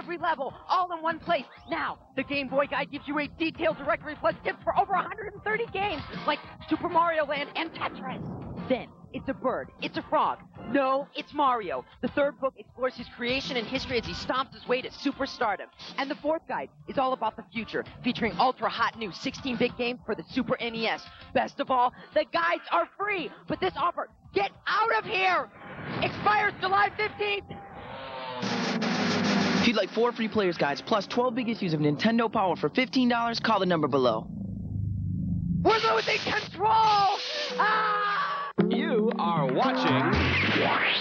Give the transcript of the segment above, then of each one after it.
every level, all in one place. Now, the Game Boy Guide gives you a detailed directory plus tips for over 130 games, like Super Mario Land and Tetris. Then, it's a bird. It's a frog. No, it's Mario. The third book explores his creation and history as he stomps his way to superstardom. And the fourth guide is all about the future, featuring ultra hot new 16-bit games for the Super NES. Best of all, the guides are free. But this offer, get out of here, expires July 15th. You'd like four free player's guides plus 12 big issues of Nintendo Power for $15, call the number below. We're losing control! Ah! You are watching.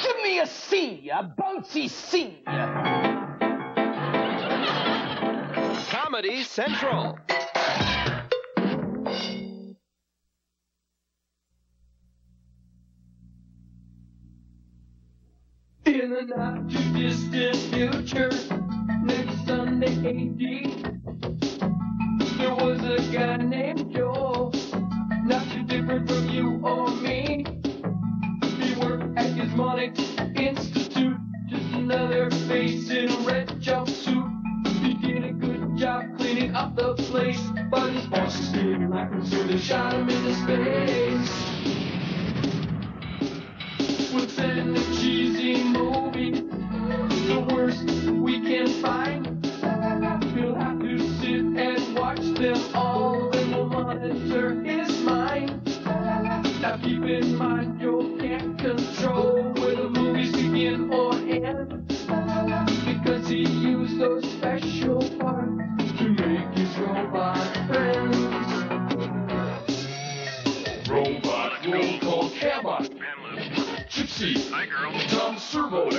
Give me a C, a bouncy C. Comedy Central. In the not too distant future, next Sunday AD, there was a guy named Joel, not too different from you or me. He worked at Gizmonics Institute, just another face in a red jumpsuit. He did a good job cleaning up the place, but his bosses didn't like him, so they shot him into space. What's in the cheesy movie? The worst we can find. He'll have to sit and watch them all, then we'll monitor is mine. Now keep in mind you can't control where the movies begin or end. Because he used those special parts to make his robot Gypsy. Hi, girl. Tom Servo.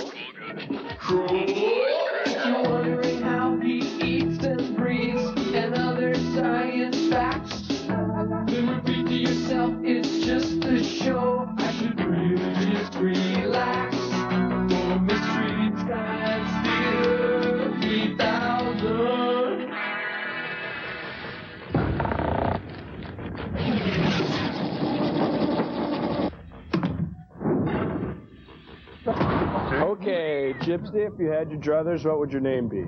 Cool. If you're wondering how he eats and breathes and other science facts, then repeat to yourself, it's just a show. I should really just relax. Okay, Gypsy, if you had your druthers, what would your name be?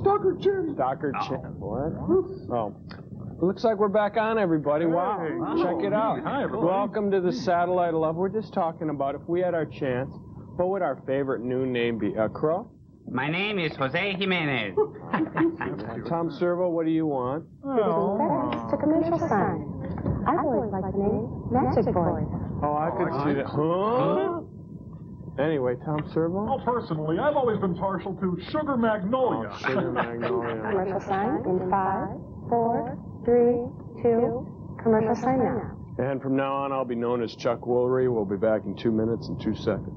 Stalker Jim. Stalker Chin. What? Oh. Looks like we're back on, everybody. Wow. Check it out. Hi, everybody. Welcome to the Satellite of Love. We're just talking about if we had our chance, what would our favorite new name be? Uh, Crow? My name is Jose Jimenez. Tom Servo, what do you want? Oh. to commercial sign. I've always liked the name Magic Boy. Oh, I could see that. Huh? Anyway, Tom Servo? Well, personally, I've always been partial to Sugar Magnolia. Oh, Sugar Magnolia. Commercial sign in five, four, three, two. Commercial sign now. And from now on, I'll be known as Chuck Woolery. We'll be back in two minutes and two seconds.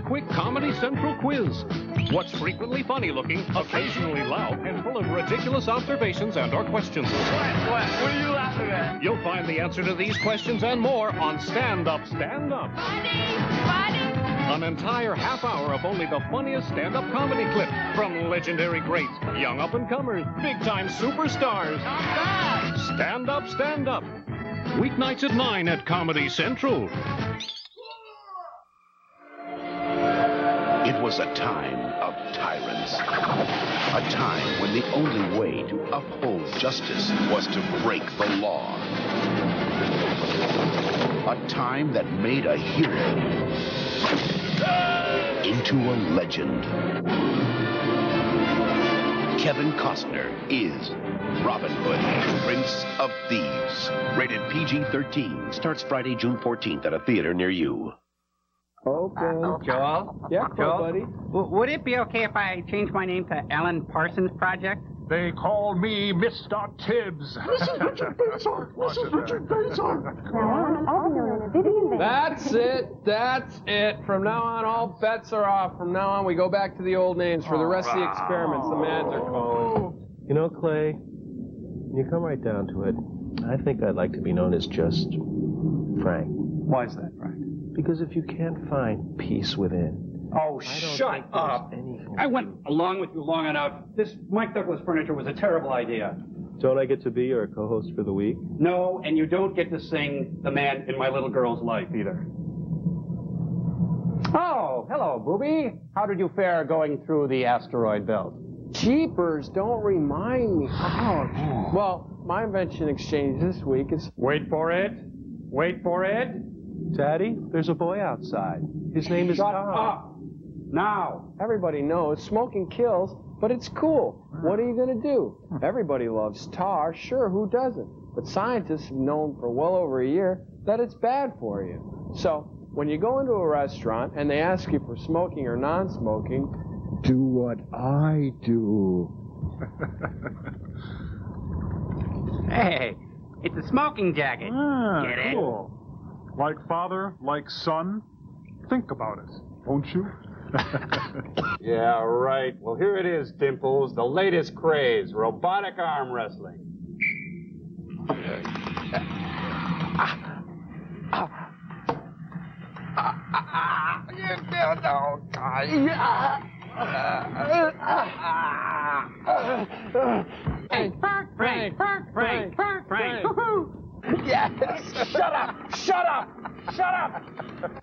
Very quick Comedy Central quiz. What's frequently funny looking, occasionally loud, and full of ridiculous observations and or questions? What? What? What are you laughing at? You'll find the answer to these questions and more on Stand Up, Stand Up. Funny, funny. An entire half hour of only the funniest stand up comedy clip from legendary greats, young up and comers, big time superstars. Stand Up, Stand Up. Weeknights at 9 at Comedy Central. It was a time of tyrants. A time when the only way to uphold justice was to break the law. A time that made a hero into a legend. Kevin Costner is Robin Hood, Prince of Thieves. Rated PG 13. Starts Friday, June 14th at a theater near you. Okay. Joel? Yeah, Joel? buddy. W- would it be okay if I change my name to Alan Parsons Project? They call me Mr. Tibbs. This is Richard Basehart. This is Richard Basehart. Now, I'll be known as Vivian Vance. That's it. That's it. From now on, all bets are off. From now on, we go back to the old names for the rest of the experiments the Mads are calling. You know, Clay, when you come right down to it, I think I'd like to be known as just Frank. Why is that, Frank? Because if you can't find peace within, Oh, I shut up. I went along with you long enough. This Mike Douglas furniture was a terrible idea. Don't I get to be your co-host for the week? No, and you don't get to sing The Man in My Little Girl's Life either. Oh, hello, Booby. How did you fare going through the asteroid belt? Jeepers, don't remind me. Oh. Well, my invention exchange this week is. Wait for it. Wait for it. Daddy, there's a boy outside. His name is Shut Tom. up. Now. Everybody knows smoking kills, but it's cool. What are you going to do? Everybody loves tar, sure, who doesn't? But scientists have known for well over a year that it's bad for you. So, when you go into a restaurant and they ask you for smoking or non smoking, Do what I do. Hey, it's a smoking jacket. Ah, Get it? cool. Like father, like son. Think about it, won't you? Yeah, right. Well, here it is, Dimples. The latest craze robotic arm wrestling. Frank, Frank, Frank, Frank, Frank. Yes! Shut up! Shut up! Shut up!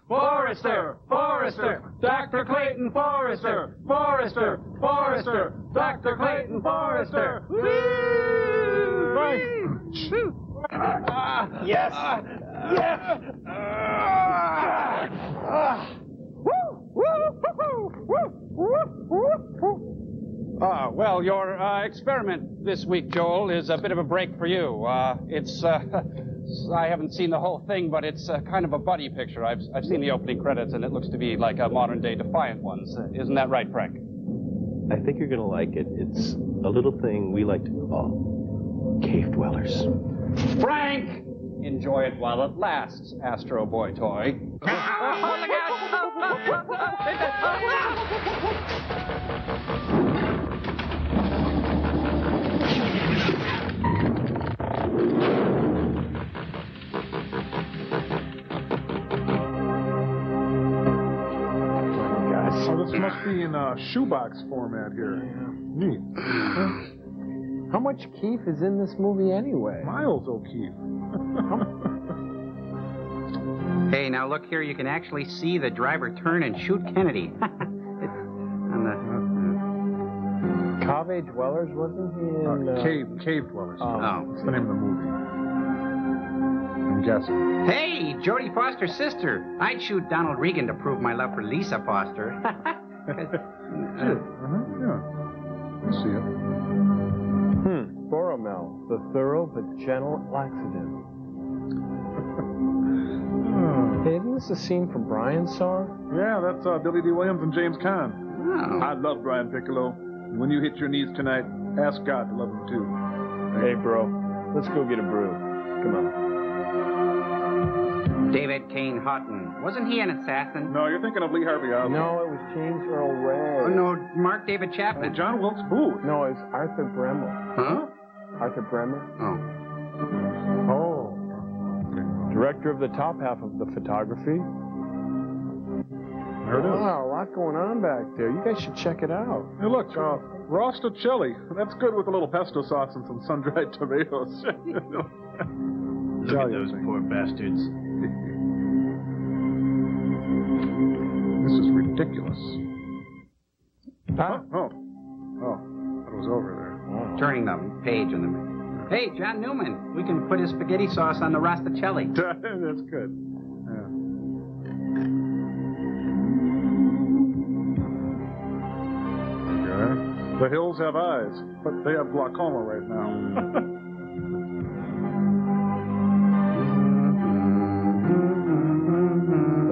Forrester! Forrester! Dr. Clayton Forrester! Forrester! Forrester! Dr. Clayton Forrester! Yes! Yes! Ah. Ah. Ah, well, your uh, experiment this week, Joel, is a bit of a break for you. Uh, it's, uh, I haven't seen the whole thing, but it's uh, kind of a buddy picture. I've, I've seen the opening credits, and it looks to be like a modern day Defiant ones. Uh, Isn't that right, Frank? I think you're going to like it. It's a little thing we like to call cave dwellers. Frank! Enjoy it while it lasts, Astro Boy toy. Oh, this must be in uh, shoebox format here. Neat. How much Keith is in this movie anyway? Miles O'Keefe. Hey, now look here. You can actually see the driver turn and shoot Kennedy. On the. Cave Dwellers, wasn't he in. Uh, uh, cave, cave dwellers. Oh. It's the name of the movie. I'm. Hey, Jodie Foster's sister. I'd shoot Donald Regan to prove my love for Lisa Foster. Uh-huh, yeah. I see it. Hmm. Boromel, the thorough but gentle laxative. hey, isn't this a scene from Brian's song? Yeah, that's uh, Billy Dee Williams and James Caan. Oh. I love Brian Piccolo. When you hit your knees tonight, ask God to love him too. Hey, bro, let's go get a brew. Come on. David Kane Houghton. Wasn't he an assassin? No, you're thinking of Lee Harvey Oswald. No, it was James Earl Ray. Oh, no, Mark David Oh, Chapman. John Wilkes Booth. No, it's Arthur Bremmel. Huh? Arthur Bremer? Oh. Oh. Director of the top half of the photography. There it is. Wow, a lot going on back there. You guys should check it out. Hey, look, uh, rostacelli. That's good with a little pesto sauce and some sun-dried tomatoes. Look at those poor bastards. This is ridiculous. Huh? Oh. Oh. oh that was over there. Oh. Turning the page on the. Hey, John Newman. We can put his spaghetti sauce on the Rastacelli. That's good. Yeah. Okay. The hills have eyes, but they have glaucoma right now.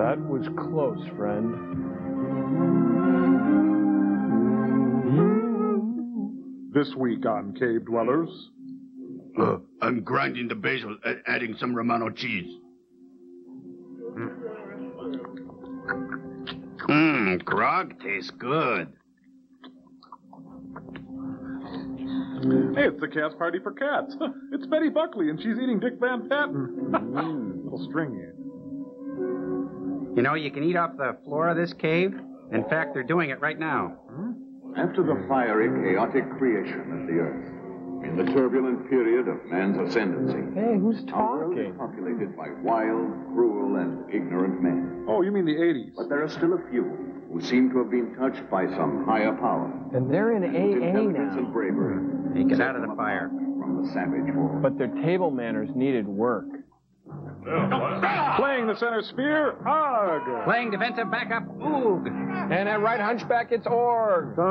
That was close, friend. this week on Cave Dwellers. Uh, I'm grinding the basil, a- adding some Romano cheese. Mmm, grog tastes good. Hey, it's the cast party for cats. It's Betty Buckley, and she's eating Dick Van Patten. Little stringy. You know, you can eat off the floor of this cave. In fact, they're doing it right now. Hmm? After the fiery, chaotic creation of the Earth In the turbulent period of man's ascendancy, Hey, who's our world is talking? populated by wild, cruel, and ignorant men. Oh, you mean the 80s? But there are still a few who seem to have been touched by some higher power. And they're in whose AA now. and bravery Hey, get out of the fire. From the savage horde. But their table manners needed work. Playing the center sphere, Og. Playing defensive backup, Oog. And at right hunchback, it's Org. Hey,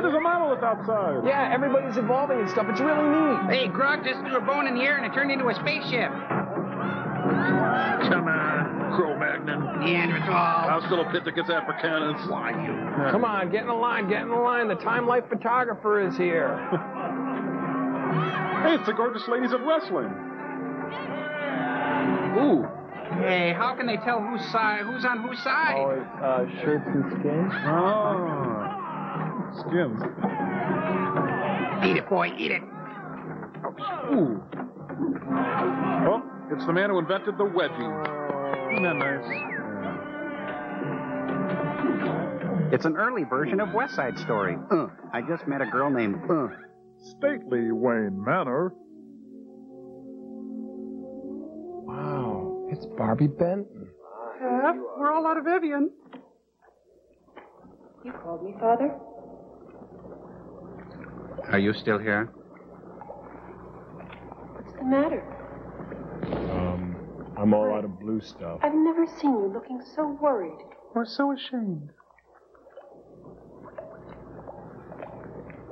there's a monolith outside. Yeah, everybody's evolving and stuff. It's really neat. Hey, Grog just threw a bone in the air and it turned into a spaceship. Come on, Cro-Magnon. Neanderthal. Australopithecus africanus. Why you? Come on, get in the line, get in the line. The time life photographer is here. Hey, it's the gorgeous ladies of wrestling. Ooh. Hey, how can they tell whose side, who's on whose side? Oh, it's, uh, shirts and skins. Ah. Skins. Eat it, boy, eat it. Ooh. Oh, it's the man who invented the wedgie. Isn't that nice? It's an early version of West Side Story. Uh, I just met a girl named Uh. Stately Wayne Manor. Wow, it's Barbie Benton. we're all out of Evian. You called me, Father? Are you still here? What's the matter? Um, I'm all out of blue stuff. I've never seen you looking so worried. We're so ashamed.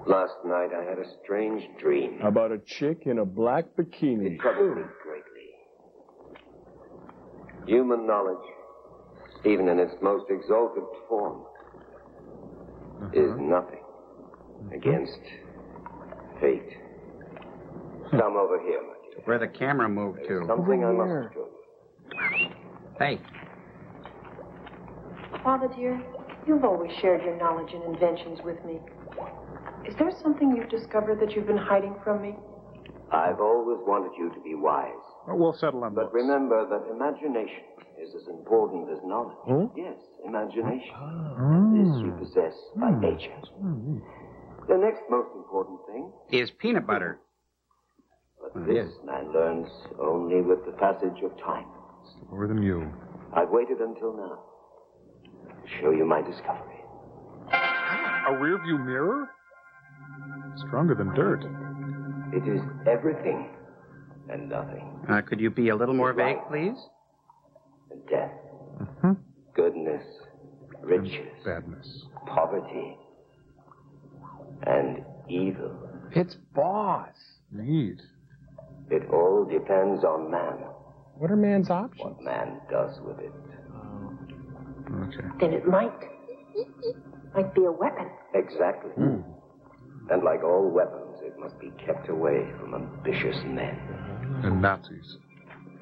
Last night I had a strange dream. About a chick in a black bikini. It troubled me greatly. Human knowledge, even in its most exalted form, uh-huh. is nothing uh-huh. against fate. Come over here, my dear. Where the camera moved to. Something I Over must here. show you. Hey, Father, dear, you've always shared your knowledge and inventions with me. Is there something you've discovered that you've been hiding from me? I've always wanted you to be wise. Oh, we'll settle on But books. remember that imagination is as important as knowledge. Hmm? Yes, imagination. Hmm. This you possess by nature. The next most important thing, is peanut butter. but Hmm, this yes. man learns only with the passage of time. More than you. I've waited until now to show you my discovery. A rear view mirror? Stronger than dirt. It is everything and nothing. Uh, could you be a little more vague, please? And death, Mm-hmm. goodness, riches, Badness. poverty, and evil. It's Boss. Neat. It all depends on man, What are man's options? what man does with it. Okay. Then it might. Might be a weapon. Exactly. Hmm. And like all weapons, it must be kept away from ambitious men. And Nazis.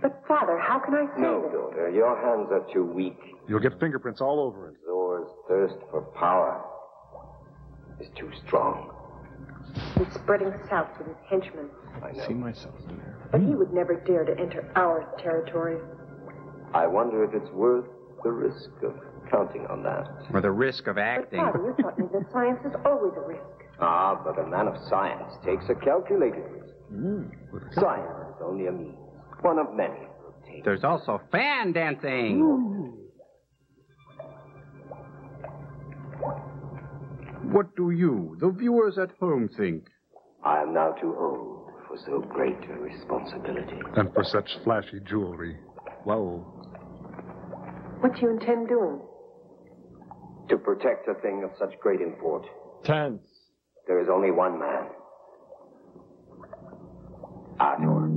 But, Father, how can I say No, this? daughter, your hands are too weak. You'll get fingerprints all over it. Zor's thirst for power is too strong. He's spreading south with his henchmen. I See myself in there. But he would never dare to enter our territory. I wonder if it's worth the risk of counting on that. Or the risk of But, acting? Father, you taught me that science is always a risk. Ah, but a man of science takes a calculated risk. Hmm. Science is only a means, one of many. There's also fan dancing. What do you, the viewers at home, think? I am now too old for so great a responsibility. And for such flashy jewelry. Well, What do you intend doing? To protect a thing of such great import, Tense. There is only one man. Ator.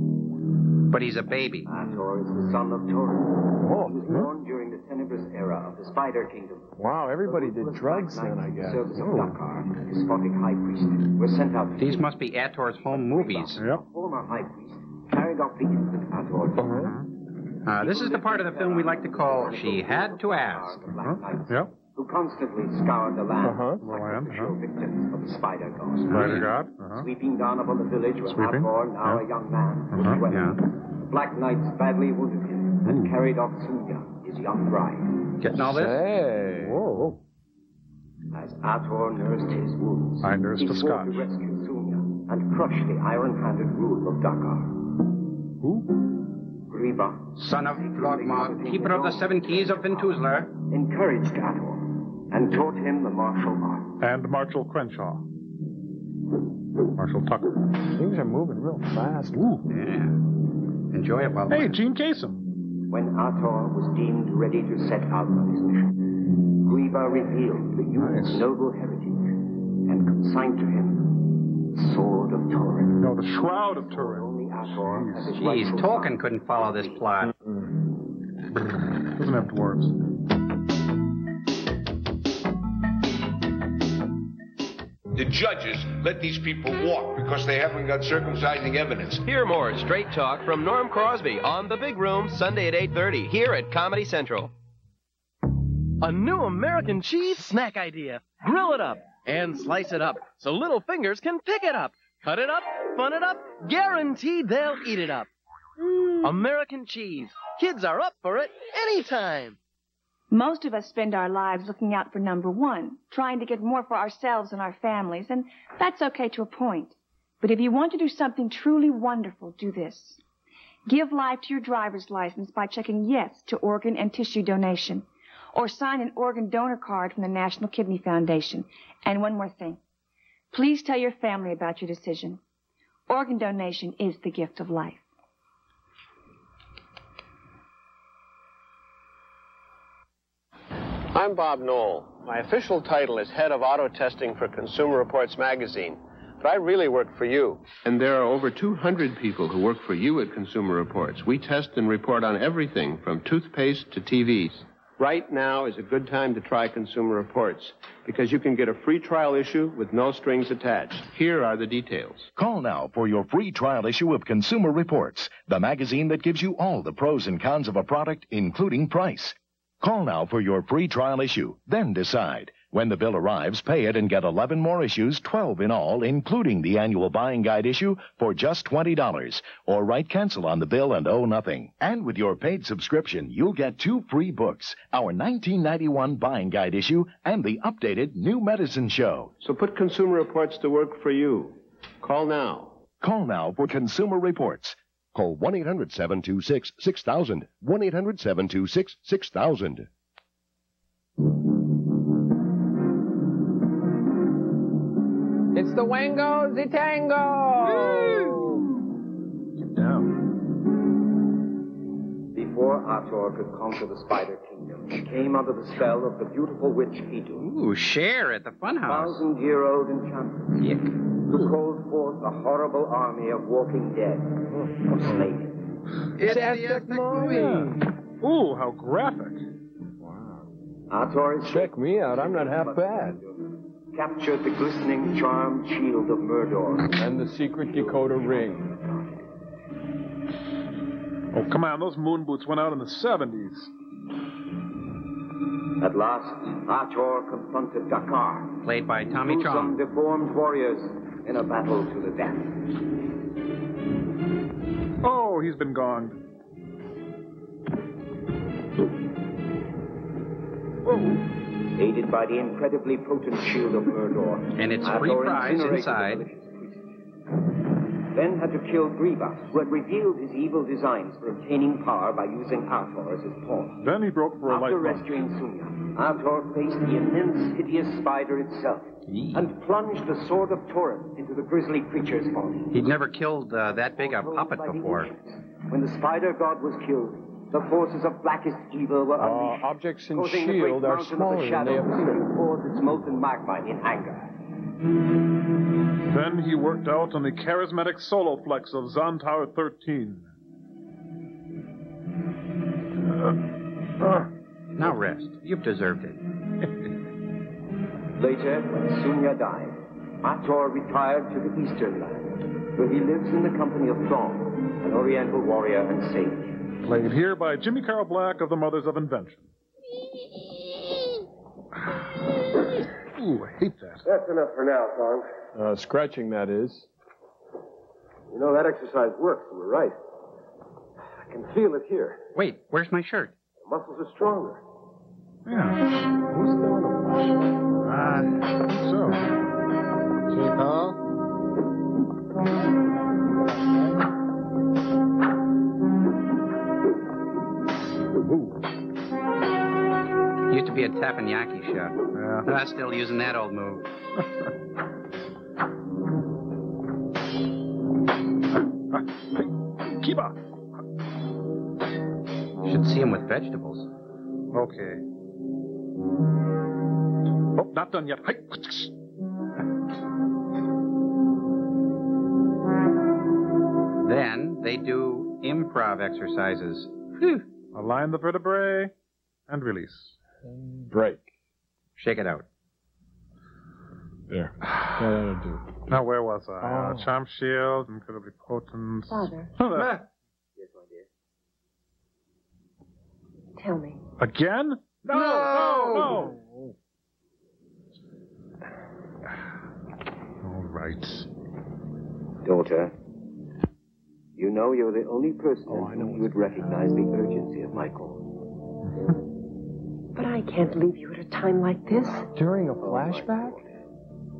But he's a baby. Ator is the son of Taurus. Oh, He was born during the tenebrous era of the Spider Kingdom. wow, everybody did drugs then, I knights in guess. service of Oh. Dakar, despotic high priest, were sent out to These must be Ator's home movies. yep. former high priest carried off the infant Ator. Uh-huh. Uh, this is the part of the film we like to call She Had to Ask. The Black Knights, Yep. Who constantly scoured the land, Uh-huh. sacrificial Uh-huh. victims of the Spider God. Spider God. Uh-huh. Sweeping down upon the village was Sweeping, Ator, now yeah. a young man, with Uh-huh, a yeah. The Black Knights badly wounded him and carried off Sunya, his young bride. Getting all this? Hey. Whoa. As Ator nursed his wounds, I nursed he a swore Scotch. to rescue Sunya and crush the iron-handed rule of Dakar. Who? Griba, Son of Flogmog, keeper of the seven keys of Ventuzler. encouraged Ator and taught him the martial art. And Marshall Crenshaw. Marshall Tucker. Things are moving real fast. Ooh. Yeah. Enjoy it while Hey, Jean Kasem. When Ator was deemed ready to set out on his mission, Griba revealed the youth's Nice. noble heritage and consigned to him the sword of Turin. No, the Shroud of Turin. Only Ator as Jeez, Tolkien couldn't follow this plot. Doesn't have dwarves. The judges let these people walk because they haven't got circumcising evidence. Hear more straight talk from Norm Crosby on The Big Room, Sunday at 8.30, here at Comedy Central. A new American cheese snack idea. Grill it up and slice it up so little fingers can pick it up. Cut it up, fun it up, guaranteed they'll eat it up. Mm. American cheese. Kids are up for it anytime. Most of us spend our lives looking out for number one, trying to get more for ourselves and our families, and that's okay to a point. But if you want to do something truly wonderful, do this. Give life to your driver's license by checking yes to organ and tissue donation, or sign an organ donor card from the National Kidney Foundation. And one more thing. Please tell your family about your decision. Organ donation is the gift of life. I'm Bob Knoll. My official title is head of auto testing for Consumer Reports magazine, but I really work for you. And there are over 200 people who work for you at Consumer Reports. We test and report on everything from toothpaste to TVs. Right now is a good time to try Consumer Reports because you can get a free trial issue with no strings attached. Here are the details. Call now for your free trial issue of Consumer Reports, the magazine that gives you all the pros and cons of a product, including price. Call now for your free trial issue, then decide. When the bill arrives, pay it and get 11 more issues, 12 in all, including the annual buying guide issue, for just $20. Or write cancel on the bill and owe nothing. And with your paid subscription, you'll get two free books our 1991 buying guide issue and the updated New Medicine Show. So put Consumer Reports to work for you. Call now. Call now for Consumer Reports. Call 1 800 726 6000. 1 800 726 6000. It's the Wango Zitango! Get down. Before Ator could conquer the Spider Kingdom, he came under the spell of the beautiful witch Idun, Ooh, share at the funhouse. thousand-year-old enchantment. Yick. Who called forth a horrible army of walking dead, of slaves. It's the epic movie. Ooh, how graphic. Ator is Check me out. I'm not half bad. captured the glistening charmed shield of Murdor. And the secret decoder ring. Oh, come on. Those moon boots went out in the 70s. At last, Ator confronted Dakar, Played by Tommy two Chong. some deformed warriors in a battle to the death. Oh, he's been gonged. Oh. Aided by the incredibly potent shield of Murdor. And it's free Ator prize inside. malicious. Then had to kill Grievous, who had revealed his evil designs for obtaining power by using Ator as his pawn. Then he broke for a After light lunch. rescuing Sunya, Ator faced the immense, hideous spider itself and plunged the sword of Turin into the grisly creature's body. He'd never killed uh, that big a puppet before. When the spider god was killed, the forces of blackest evil were Uh, unleashed, objects in causing the great shield are mountain of smaller the than they to appear. send forth its molten magma in anger. Then he worked out on the charismatic Soloflex of Zontar 13. Uh, uh, Now rest. You've deserved it. Later, when Sunya died, Ator retired to the Eastern Land, where he lives in the company of Thong, an Oriental warrior and sage. played here by Jimmy Carl Black of the Mothers of Invention. Ooh, I hate that. That's enough for now, Thong. Uh, scratching, that is. You know, that exercise works. You were right. I can feel it here. Wait, where's my shirt? The muscles are stronger. Yeah. Who's doing a So. Okay, Paul. Used to be a teppanyaki shop. Yeah. I'm still using that old move. Keep up. Should see him with vegetables. Okay. Oh, not done yet. Hi. Then they do improv exercises. Align the vertebrae and release. Break. Shake it out. There. That'll do. Now, where was I? Oh. Uh, charm shield, incredibly potent. Father. Yes, my dear. Tell me. Again? No, no, no. All right. Daughter, you know you're the only person oh, in whom you would recognize the urgency of my call. But I can't leave you at a time like this. During a oh, flashback?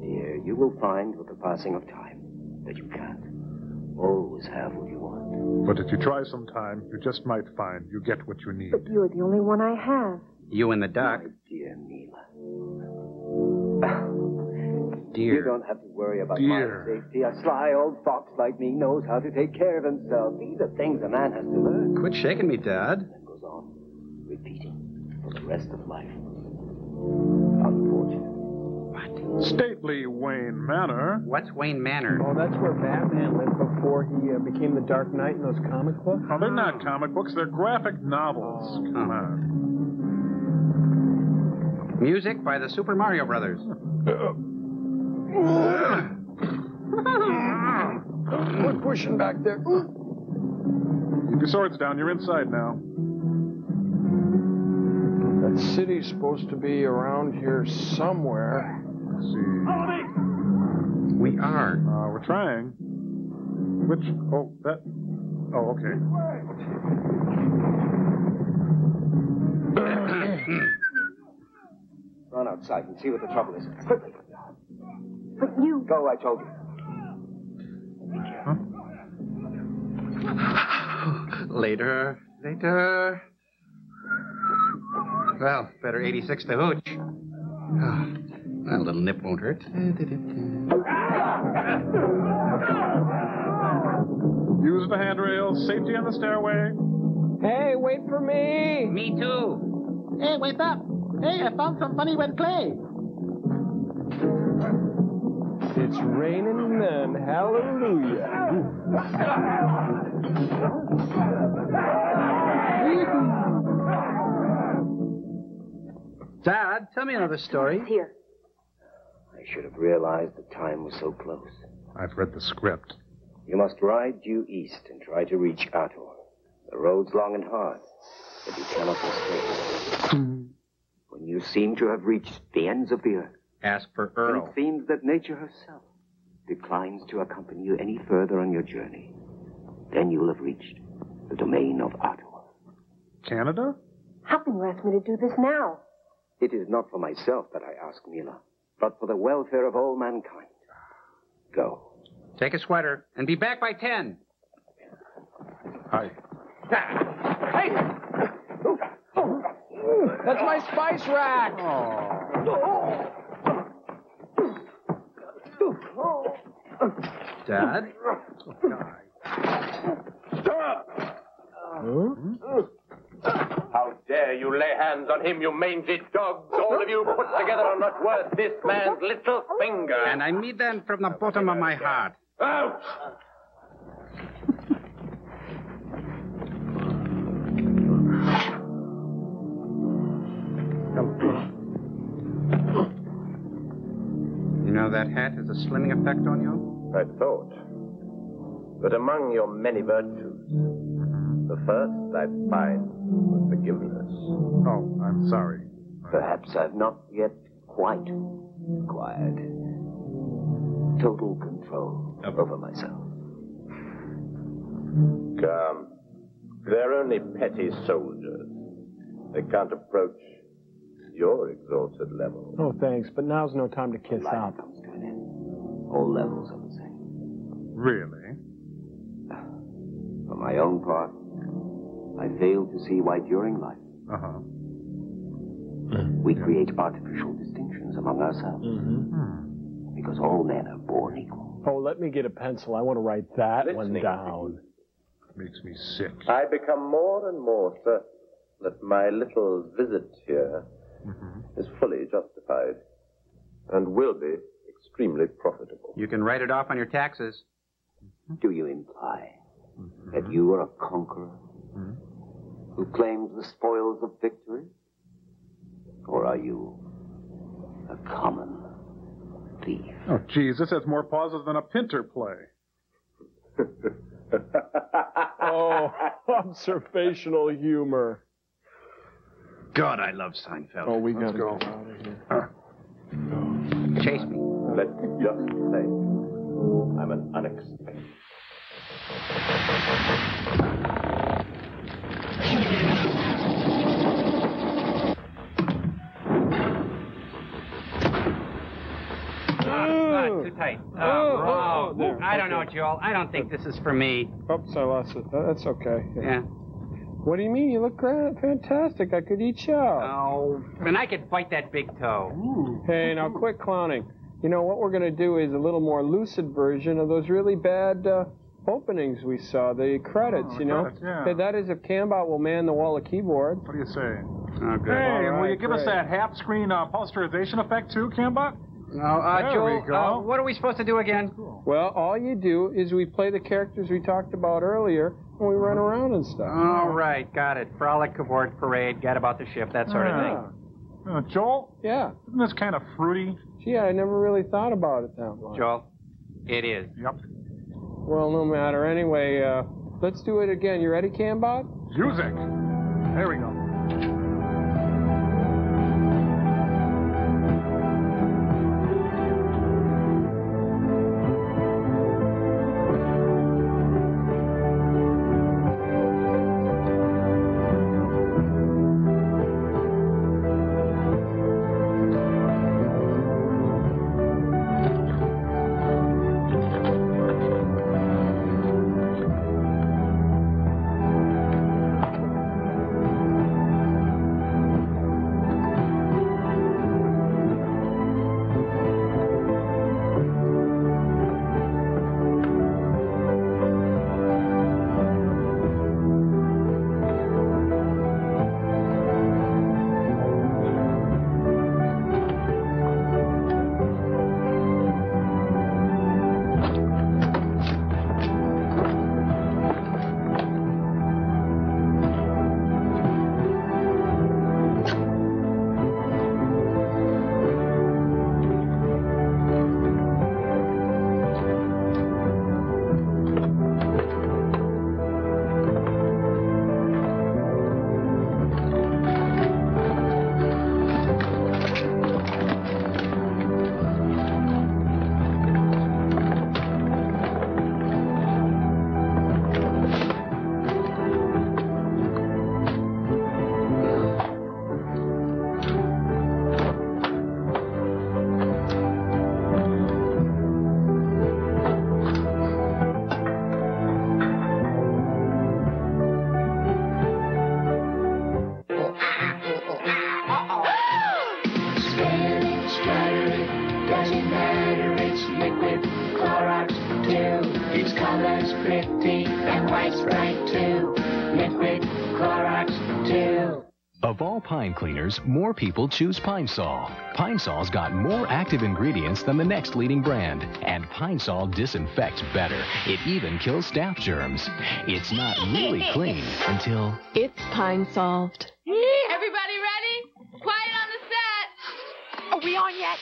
Dear, you will find with the passing of time that you can't always have what you want. But if you try sometime, you just might find you get what you need. But you're the only one I have. You and the duck. Dear Mila. Dear. You don't have to worry about Dear. my safety. A sly old fox like me knows how to take care of himself. These are things a man has to learn. Quit shaking me, Dad. And goes on repeating for the rest of life. Unfortunate. What? Stately Wayne Manor. What's Wayne Manor? Oh, that's where Batman lived before he uh, became the Dark Knight in those comic books? Oh, they're not comic books, they're graphic novels. Come on. Music by the Super Mario Brothers. Quit pushing back there. Keep your swords down, you're inside now. That city's supposed to be around here somewhere. Let's see. We are. Uh, we're trying. Which? Oh, that. Oh, okay. Run outside and see what the trouble is. Quickly. But you. Go, I told you. Later. Later. Well, better 86 to hooch. Ah, well, a little nip won't hurt. Use the handrails, safety on the stairway. Hey, wait for me! Me too. Hey, wait up. Hey, I found some funny wet clay. It's raining men. Hallelujah. Dad, tell me another story. Here. I should have realized the time was so close. I've read the script. You must ride due east and try to reach Ator. The road's long and hard, but you cannot mistake it. Hmm. When you seem to have reached the ends of the earth, Ask for when Earl. it seems that nature herself declines to accompany you any further on your journey, then you will have reached the domain of Ator. Canada? How can you ask me to do this now? It is not for myself that I ask, Mila, but for the welfare of all mankind. Go. Take a sweater and be back by 10. Hi. Ah! That's my spice rack! Dad? How dare you lay hands on him, you mangy dogs? All of you put together are not worth this man's little finger. And I mean that from the bottom of my heart. Out! That hat has a slimming effect on you? I thought. But among your many virtues, the first I find was forgiveness. Oh, I'm sorry. Perhaps I've not yet quite acquired total control over myself. Come. They're only petty soldiers. They can't approach your exalted level. Oh, thanks, but now's no time to kiss up. All levels are the same. Really? For my own part, I fail to see why during life Uh huh. we create artificial distinctions among ourselves. Mm-hmm. Because all men are born equal. Oh, let me get a pencil. I want to write that one Listening. down. Makes me sick. I become more and more certain that my little visit here is fully justified and will be extremely profitable. You can write it off on your taxes. Do you imply mm-hmm. that you are a conqueror mm-hmm. who claims the spoils of victory? Or are you a common thief? Oh, geez, this has more pauses than a Pinter play. Oh, observational humor. God, I love Seinfeld. Oh, we Let's gotta go. get out of here. Chase me. Let's just say I'm an unexpected. Ah, too tight. Oh, Oh, oh. I don't know, Okay. Joel. I don't think this is for me. Oops, I lost it. Uh, That's okay. Yeah. What do you mean? You look gra- fantastic. I could eat you out. Oh, and I could bite that big toe. Hey, now quit clowning. You know what we're going to do is a little more lucid version of those really bad uh, openings we saw, the credits. Oh, you know, credits, yeah. Hey, that is if Cambot will man the wall of keyboard. What do you say? Okay. Hey, All and will you right, give us that half screen uh, posterization effect too, Cambot? No, uh, There Joel, we go. uh, what are we supposed to do again? Well, all you do is we play the characters we talked about earlier, and we run around and stuff. All right, got it. Frolic, cavorte, parade, gad about the ship, that sort of thing. Uh, Joel, Yeah. isn't this kind of fruity? Gee, I never really thought about it that way. Joel, it is. Yep. Well, no matter. Anyway, uh, let's do it again. You ready, Cambot? Music. There we go. Pine cleaners, more people choose Pine Sol. Pine Sol's got more active ingredients than the next leading brand, and Pine Sol disinfects better. It even kills staph germs. It's not really clean until It's Pine Solved. Everybody ready? Quiet on the set. Are we on yet?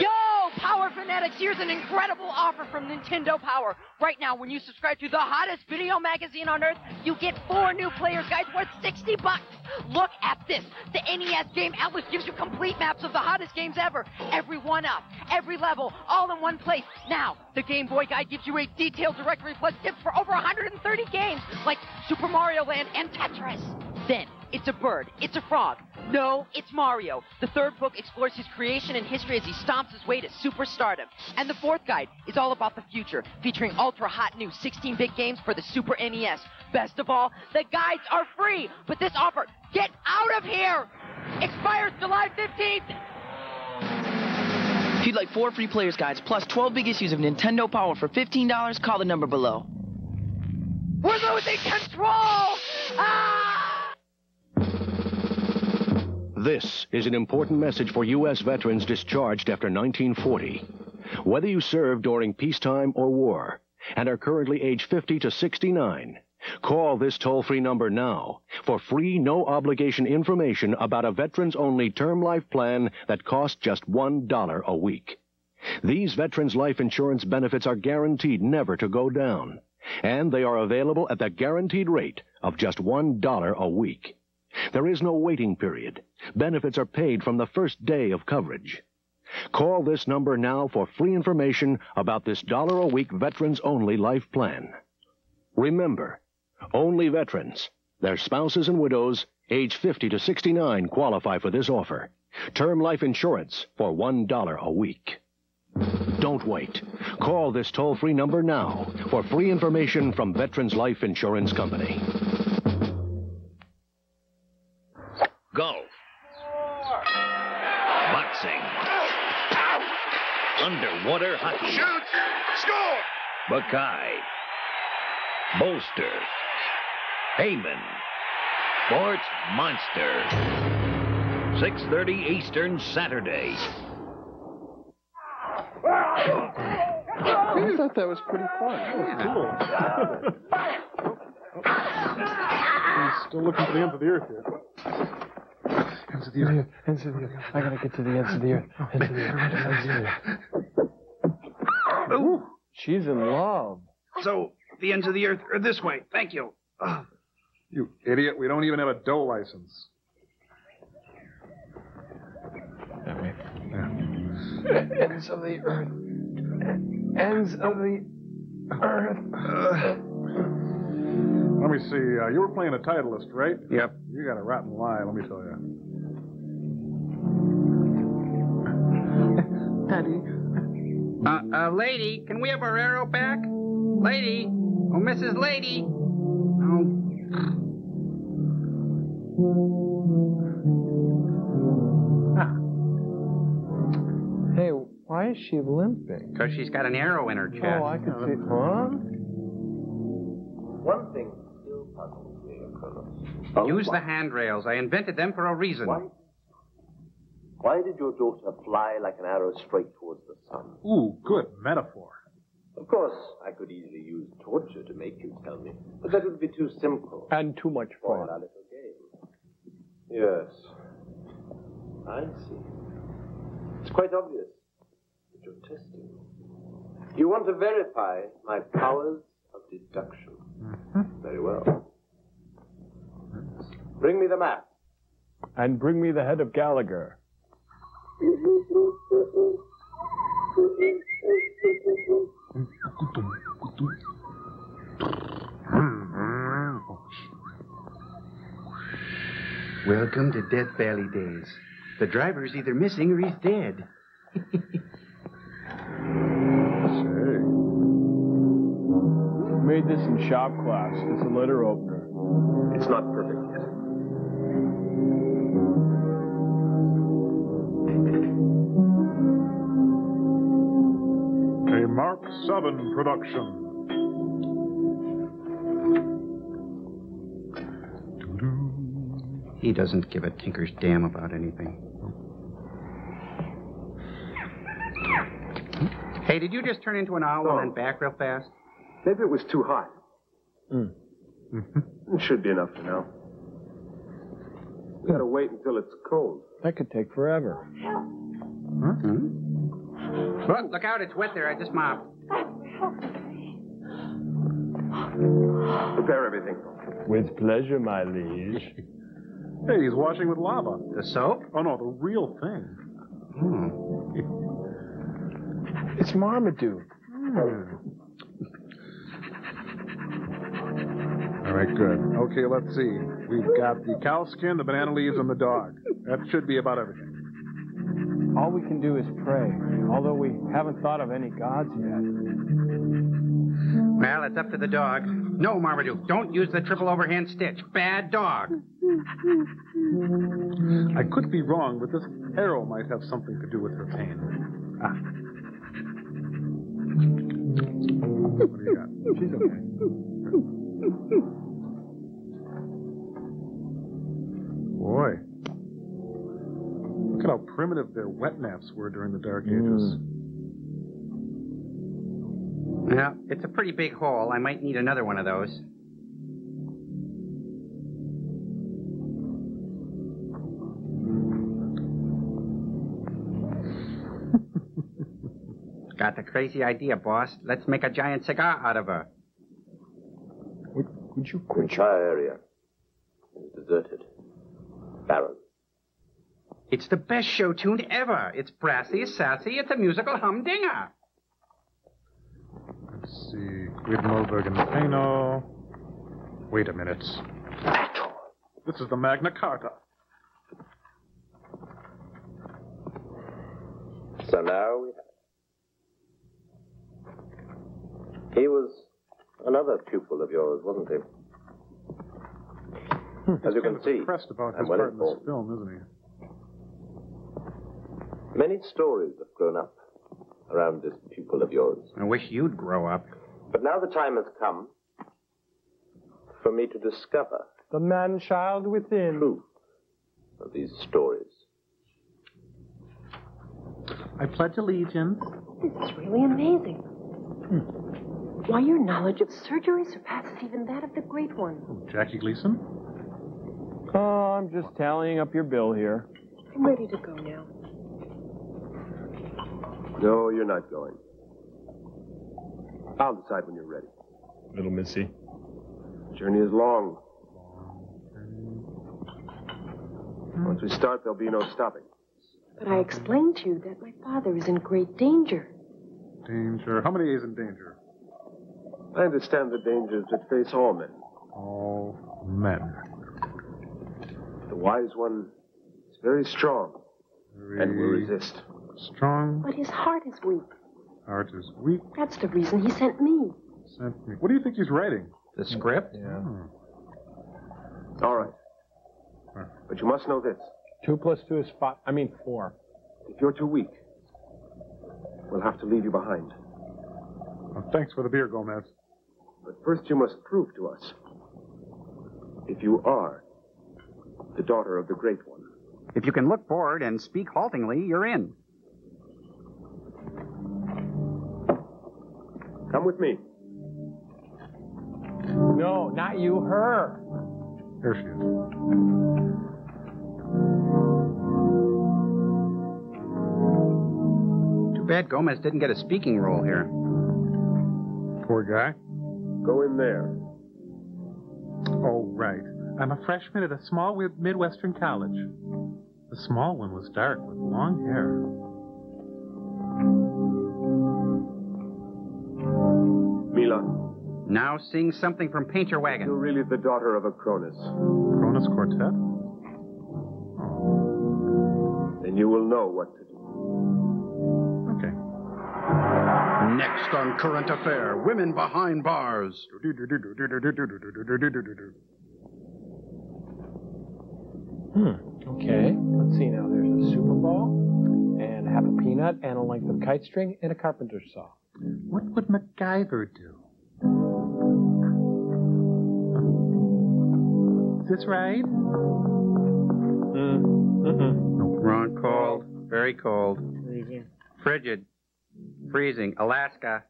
Yo, Power Fanatics, here's an incredible offer from Nintendo Power. Right now, when you subscribe to the hottest video magazine on earth, you get four new players guides worth 60 bucks. Look at this. The NES Game Atlas gives you complete maps of the hottest games ever. Every one up, every level, all in one place. Now, the Game Boy Guide gives you a detailed directory plus tips for over 130 games, like Super Mario Land and Tetris. Then, it's a bird, it's a frog. No, it's Mario. The third book explores his creation and history as he stomps his way to superstardom. And the fourth guide is all about the future, featuring ultra hot new 16-bit games for the Super NES. Best of all, the guides are free. But this offer, get out of here, expires July 15th. If you'd like four free player's guides plus 12 big issues of Nintendo Power for $15, call the number below. We're losing control! Ah! This is an important message for U.S. veterans discharged after 1940. Whether you served during peacetime or war and are currently age 50 to 69, call this toll free number now for free, no obligation information about a veterans only term life plan that costs just $1 a week. These veterans life insurance benefits are guaranteed never to go down, and they are available at the guaranteed rate of just $1 a week. There is no waiting period. Benefits are paid from the first day of coverage. Call this number now for free information about this dollar a week veterans only life plan. Remember, only veterans, their spouses and widows, age 50 to 69 qualify for this offer. Term life insurance for $1 a week. Don't wait. Call this toll-free number now for free information from Veterans Life Insurance Company. Golf. Boxing. Underwater hockey. Shoot! Score! Buckeye. Bolster. Heyman. Sports Monster. 6.30 Eastern Saturday. I thought that was pretty fun. He's still looking for the end of the earth here. Ends of the earth. Ends of the earth. I gotta get to the ends of the earth. Ends of the earth. Ends of the earth. Ooh, she's in love. So, the ends of the earth are this way. Thank you. Ah. You idiot. We don't even have a dough license. Ends of the earth. Ends of the earth. Let me see. Uh, you were playing a Titleist, right? Yep. You got a rotten lie, let me tell you. Daddy. Uh, uh, lady, can we have our arrow back? Lady. Oh, Mrs. Lady. Oh. Hey, why is she limping? Because she's got an arrow in her chest. Oh, I can see. Huh? One thing still puzzles me, Colonel. Use the handrails. I invented them for a reason. Why? Why did your daughter fly like an arrow straight towards the sun? Ooh, good metaphor. Of course, I could easily use torture to make you tell me, but that would be too simple And too much for fun. our little game. Yes. I see. It's quite obvious that you're testing. me. You want to verify my powers of deduction. Mm-hmm. Very well. Bring me the map. And bring me the head of Gallagher. Welcome to Death Valley days. The driver's either missing or he's dead. Say. Made this in shop class. It's a letter opener. It's not perfect Mark 7 production. He doesn't give a tinker's damn about anything. Hey, did you just turn into an owl and then oh. back real fast? Maybe it was too hot. Hmm. It should be enough for now. We gotta wait until it's cold. That could take forever. Mm-hmm. Look, look out, it's wet there. I just mopped. Prepare everything. With pleasure, my liege. Hey, he's washing with lava. The soap? Oh, no, the real thing. Hmm. It's Marmaduke. Hmm. All right, good. Okay, let's see. We've got the cow skin, the banana leaves, and the dog. That should be about everything. All we can do is pray, although we haven't thought of any gods yet. Well, it's up to the dog. No, Marmaduke, don't use the triple overhand stitch. Bad dog. I could be wrong, but this arrow might have something to do with her pain. Ah. What do you got? She's okay. Boy. Look at how primitive their wet naps were during the Dark Ages. Hmm. Yeah, it's a pretty big hole. I might need another one of those. Got the crazy idea, boss. Let's make a giant cigar out of her. Would, would you The entire area is deserted. Barren. It's the best show tune ever. It's brassy, sassy. It's a musical humdinger. Let's see. Guidenberg and Pano. Wait a minute. This is the Magna Carta. So now we have. He was another pupil of yours, wasn't he? Hmm. As you can see, depressed about I'm his well part in this film, isn't he? Many stories have grown up around this pupil of yours. I wish you'd grow up. But now the time has come for me to discover The man child within. truth of these stories. I pledge allegiance. This is really amazing. Hmm. Why, your knowledge of surgery surpasses even that of the Great One. Oh, Jackie Gleason? Oh, I'm just tallying up your bill here. I'm ready to go now. No, you're not going. I'll decide when you're ready. Little Missy. The journey is long. Once we start, there'll be no stopping. But I explained to you that my father is in great danger. Danger. How many is in danger? I understand the dangers that face all men. All men. The wise one is very strong and will resist. Strong. But his heart is weak. Heart is weak. That's the reason he sent me. Sent me. What do you think he's writing? The script? Hmm. Yeah. All right. But you must know this. Two plus two is five. I mean, four. If you're too weak, we'll have to leave you behind. Well, thanks for the beer, Gomez. But first you must prove to us if you are the daughter of the Great One. If you can look forward and speak haltingly, you're in. Come with me. No, not you, her. There she is. Too bad Gomez didn't get a speaking role here. Poor guy. Go in there. Oh, right. I'm a freshman at a small Midwestern college. The small one was dark with long hair. Now sing something from Paint Your Wagon. you're really the daughter of a Cronus. Kronos Quartet? Then you will know what to do. Okay. Next on Current Affair, women behind bars. Hmm. Okay. Let's see now. There's a Super Bowl, and half a peanut, and a length of kite string, and a carpenter's saw. What would MacGyver do? Is this right? Wrong. Cold. Very cold. Frigid. Freezing. Alaska.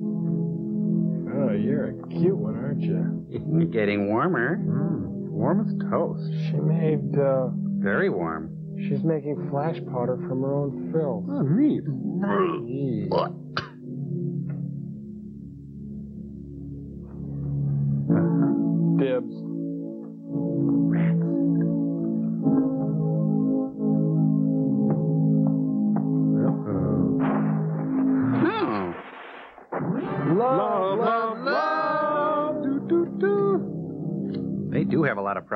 Oh, you're a cute one, aren't you? Getting warmer. warm as toast. She made, uh, Very warm. she's making flash powder from her own filth. Oh, neat. Yee. Dibs.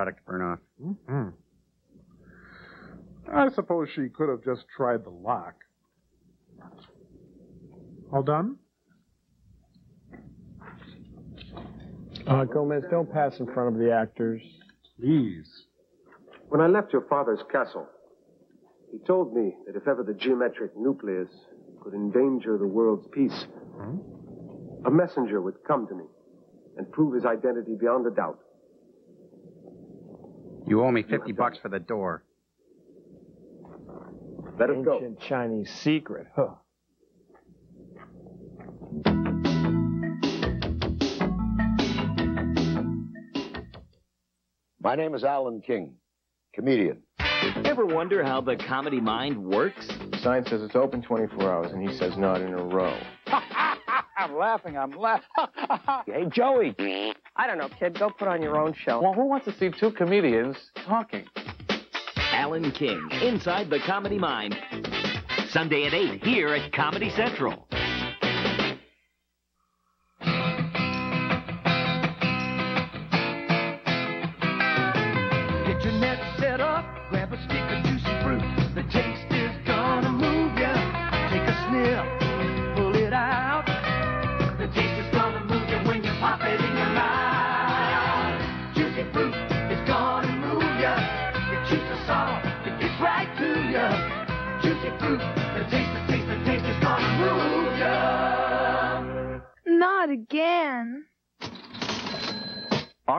Product to burn off. Hmm. I suppose she could have just tried the lock. All done? Uh, Gomez, don't pass in front of the actors. Please. When I left your father's castle, he told me that if ever the geometric nucleus could endanger the world's peace, a messenger would come to me and prove his identity beyond a doubt. You owe me 50 bucks for the door. Let us go. Ancient Chinese secret, huh? My name is Alan King, comedian. Ever wonder how the comedy mind works? Sign says it's open 24 hours, and he says not in a row. I'm laughing. I'm laughing. hey, Joey. I don't know, kid. Go put on your own show. Well, who wants to see two comedians talking? Alan King, Inside the Comedy Mind. Sunday at 8 here at Comedy Central.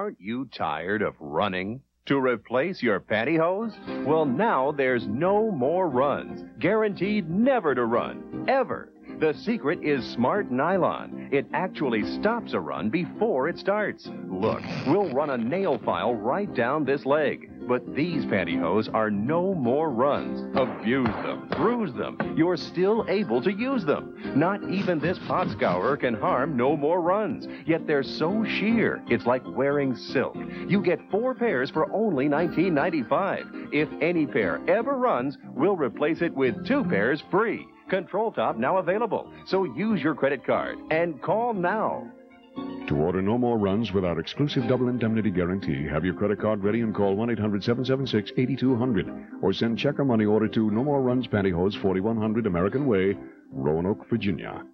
Aren't you tired of running? To replace your pantyhose? Well, now there's no more runs. Guaranteed never to run. Ever. The secret is Smart Nylon. It actually stops a run before it starts. Look, we'll run a nail file right down this leg. But these pantyhose are no more runs. Abuse them, bruise them. You're still able to use them. Not even this pot scourer can harm no more runs. Yet they're so sheer, it's like wearing silk. You get four pairs for only $19.95. If any pair ever runs, we'll replace it with two pairs free. Control Top now available. So use your credit card and call now. To order no more runs with our exclusive double indemnity guarantee, have your credit card ready and call 1 800 776 8200 or send check or money order to No More Runs Pantyhose, 4100 American Way, Roanoke, Virginia.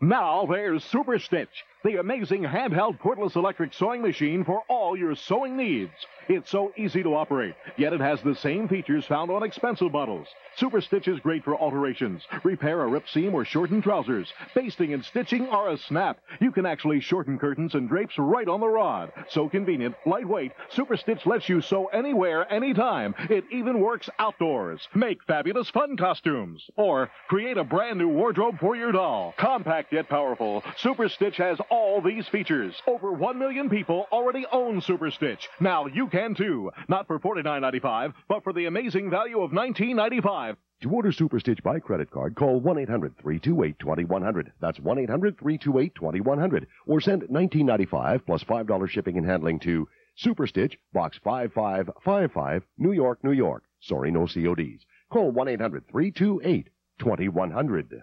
Now there's Super Stitch, the amazing handheld cordless electric sewing machine for all your sewing needs. It's so easy to operate, yet it has the same features found on expensive models. Super Stitch is great for alterations, repair a ripped seam or shorten trousers. Basting and stitching are a snap. You can actually shorten curtains and drapes right on the rod. So convenient, lightweight, Super Stitch lets you sew anywhere, anytime. It even works outdoors. Make fabulous fun costumes. Or create a brand new wardrobe for your doll. Compact yet powerful, Super Stitch has all these features. Over 1 million people already own Super Stitch. Now you can too. Not for $49.95, but for the amazing value of $19.95. To order Super Stitch by credit card, call 1 800 328 2100. That's 1 800 328 2100. Or send $19.95 plus $5 shipping and handling to Super Stitch, Box 5555, New York, New York. Sorry, no CODs. Call 1 800 328 2100.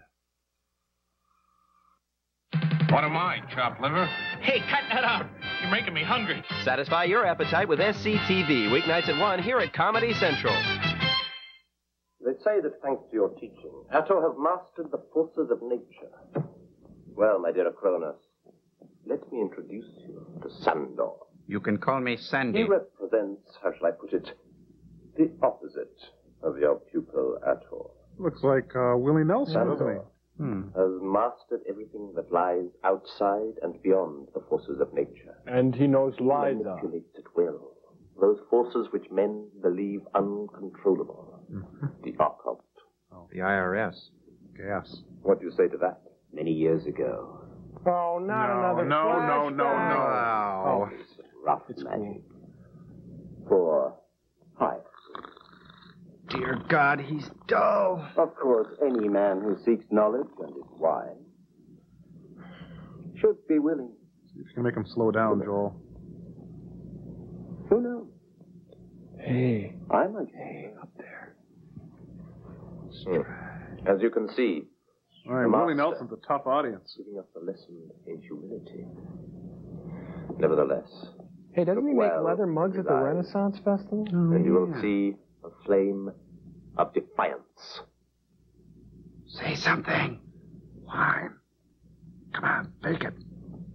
What am I, chopped liver? Hey, cut that out. You're making me hungry. Satisfy your appetite with SCTV, weeknights at 1 here at Comedy Central. They say that thanks to your teaching, Ator have mastered the forces of nature. Well, my dear Cronus, let me introduce you to Sandor. You can call me He represents, how shall I put it, the opposite of your pupil Ator. Looks like uh, Willie Nelson, doesn't Sandor has mastered everything that lies outside and beyond the forces of nature. And he knows He manipulates at will those forces which men believe uncontrollable. Mm-hmm. The occult. Oh. The IRS. Gas. What do you say to that? Many years ago. Oh, not another no, no, no, flashback. Oh, it's rough it's magic. For hire. Dear God, he's dull. Of course, any man who seeks knowledge and is wise should be willing. It's going to make him slow down, Joel. Who knows? Hey. I might hey, up there. Hmm. As you can see, All right, The Willie master. Nelson's a tough audience. giving us a lesson in humility. Nevertheless, Hey, doesn't he make well leather mugs at the. Renaissance Festival? And you will see a flame of defiance. Say something. Why? Come on, fake it.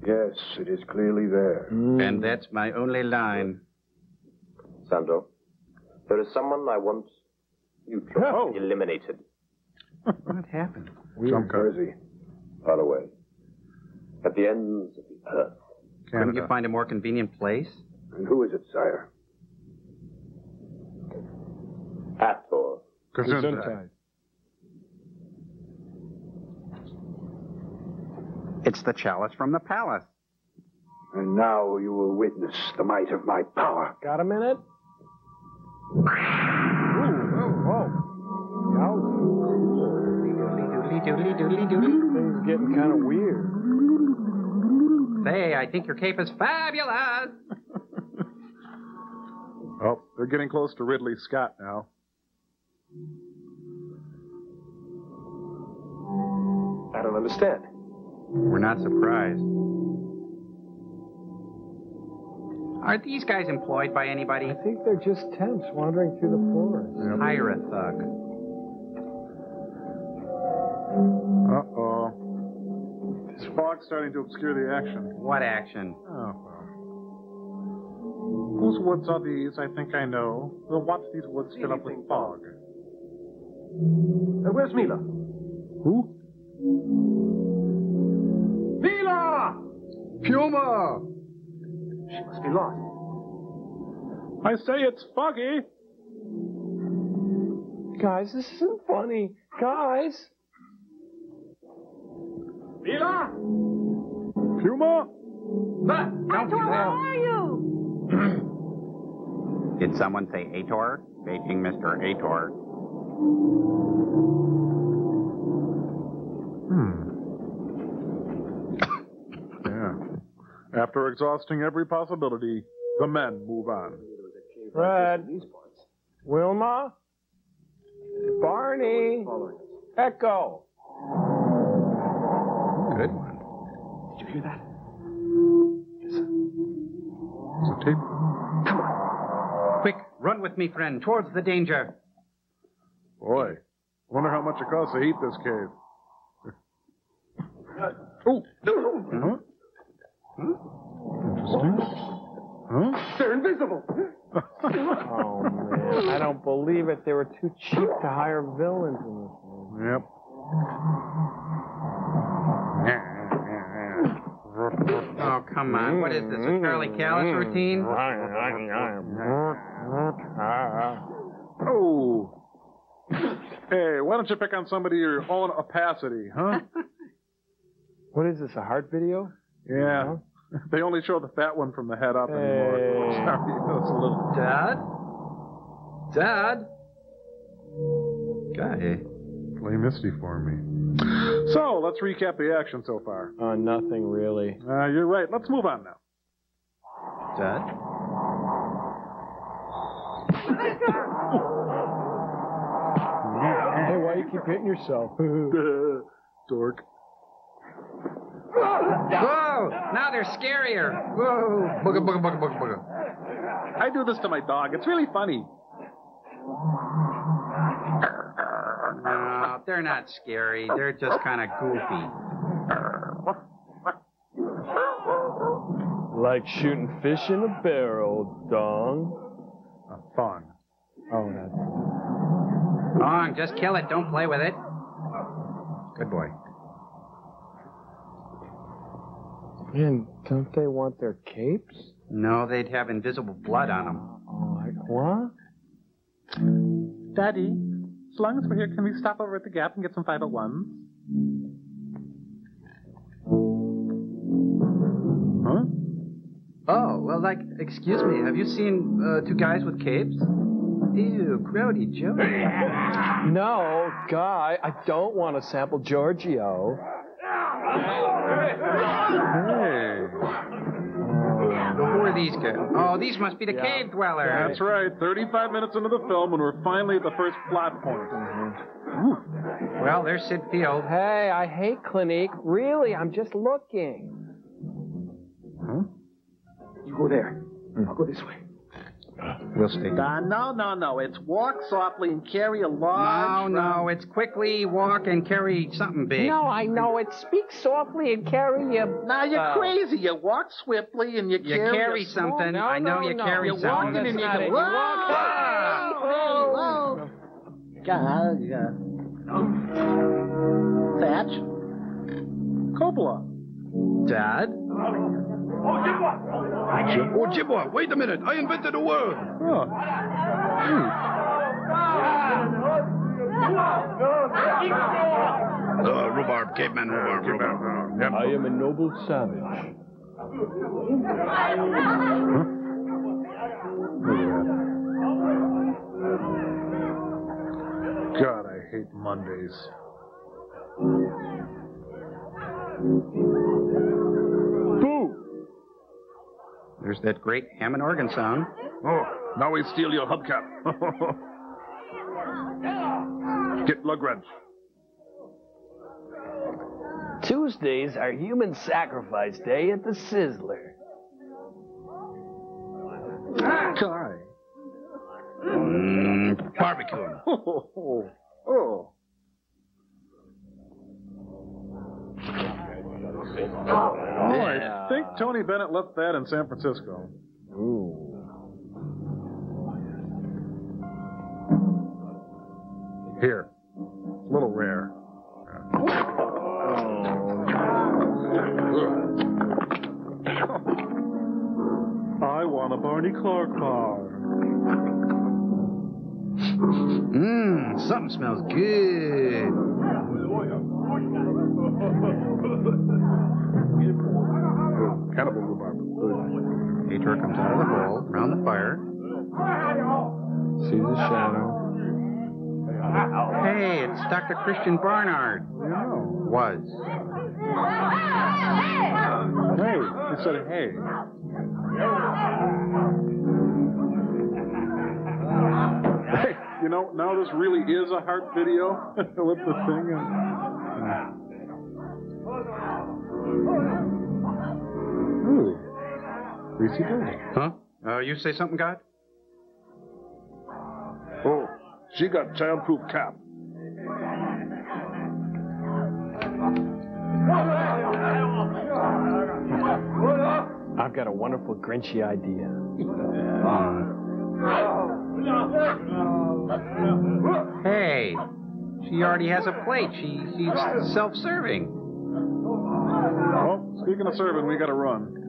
Yes, it is clearly there. Mm. And that's my only line. Sandro, there is someone I want neutral, oh. eliminated. What happened? Some Jersey. Far away. At the ends of the earth. Couldn't you find a more convenient place? And who is it, sire? Hathor. Gesundheit. It's the chalice from the palace. And now you will witness the might of my power. Got a minute? Oh, oh. Things getting kind of weird. Say, I think your cape is fabulous. Oh, they're getting close to Ridley Scott now. I don't understand. We're not surprised. Are these guys employed by anybody? I think they're just temps wandering through the forest. Hire a thug. Uh oh. This fog's starting to obscure the action. What action? Oh, well. Whose woods are these? I think I know. We'll watch these woods fill up with fog. Uh, where's Mila? Who? Mila! Puma! She must be lost. I say it's foggy. Guys, this isn't funny. Guys! Mila! Puma? Don't do that. Did someone say Ator? Paging Mr. Ator. Hmm. Yeah. After exhausting every possibility, the men move on. Fred. Wilma? Barney? Echo. Good one. Did you hear that? Yes. It's a tape. Quick, run with me, friend, towards the danger. Boy, wonder how much it costs to heat this cave. Oh. Huh? Interesting. Huh? They're invisible. Oh, man. I don't believe it. They were too cheap to hire villains in this movie. Yep. Oh, come on. What is this, a Charlie Callas routine? Oh. Hey, why don't you pick on somebody your own opacity, huh? What is this, a heart video? Yeah. They only show the fat one from the head up anymore. Hey. Sorry, that's a little. Dad? Dad? Guy. Play Misty for me. So, let's recap the action so far. Uh, nothing really. Uh, you're right. Let's move on now. Dad? Hey, why do you keep hitting yourself? Dork. Whoa! Now they're scarier. Whoa! Booga, booga, booga, booga, booga. I do this to my dog. It's really funny. No, they're not scary. They're just kind of goofy. like shooting fish in a barrel, dong. Uh, fun. Oh, that's. Wrong, just kill it. Don't play with it. Good boy. Man, don't they want their capes? No, they'd have invisible blood on them. Oh, like, what? Daddy, as long as we're here, can we stop over at the Gap and get some 501s? Huh? Oh, well, like, excuse me, have you seen uh, two guys with capes? Ew, grody Joe. No, Guy, I don't want to sample Giorgio. Hey. Who are these guys? Oh, these must be the cave dwellers. That's right. 35 minutes into the film, and we're finally at the first plot point. Mm-hmm. Well, there's Syd Field. Hey, I hate Clinique. Really, I'm just looking. Huh? You go there. Hmm. I'll go this way. We'll stay. Uh, no, no, no. It's walk softly and carry a large. No, no, it's quickly walk and carry something big. No, I know. It's speak softly and carry your. Now you're Uh, crazy. You walk swiftly and you, You carry. carry a small- something. No, I know no, you no. carry You're something. walking and you That's go. not it. You Whoa, walk- whoa, whoa. God, yeah. Thatch. Coppola. Dad? Oh, Jibwa, wait a minute. I invented a word. Uh, rhubarb, caveman rhubarb, rhubarb. I am a noble savage. God, I hate Mondays. There's that great Hammond organ sound. Oh, now we steal your hubcap. Get lug wrench. Tuesdays are human sacrifice day at the Sizzler. Kai. Mm, barbecue. Oh, oh, oh. Oh, I think Tony Bennett left that in San Francisco. Ooh. Here. A little rare. Oh. I want a Barney Clark car. Mmm, something smells good. Cannibal rhubarb. Comes out of the hole, around the fire. See the shadow. Hey, it's Dr. Christiaan Barnard. Was. Hey, he said hey. Hey, you know, now this really is a heart video with the thing. And... Ooh. he Girl. Huh? Uh, you say something, God? Oh, she got childproof cap. I've got a wonderful Grinchy idea. Hey, she already has a plate. She, she's self-serving. Well, speaking of serving, we gotta run.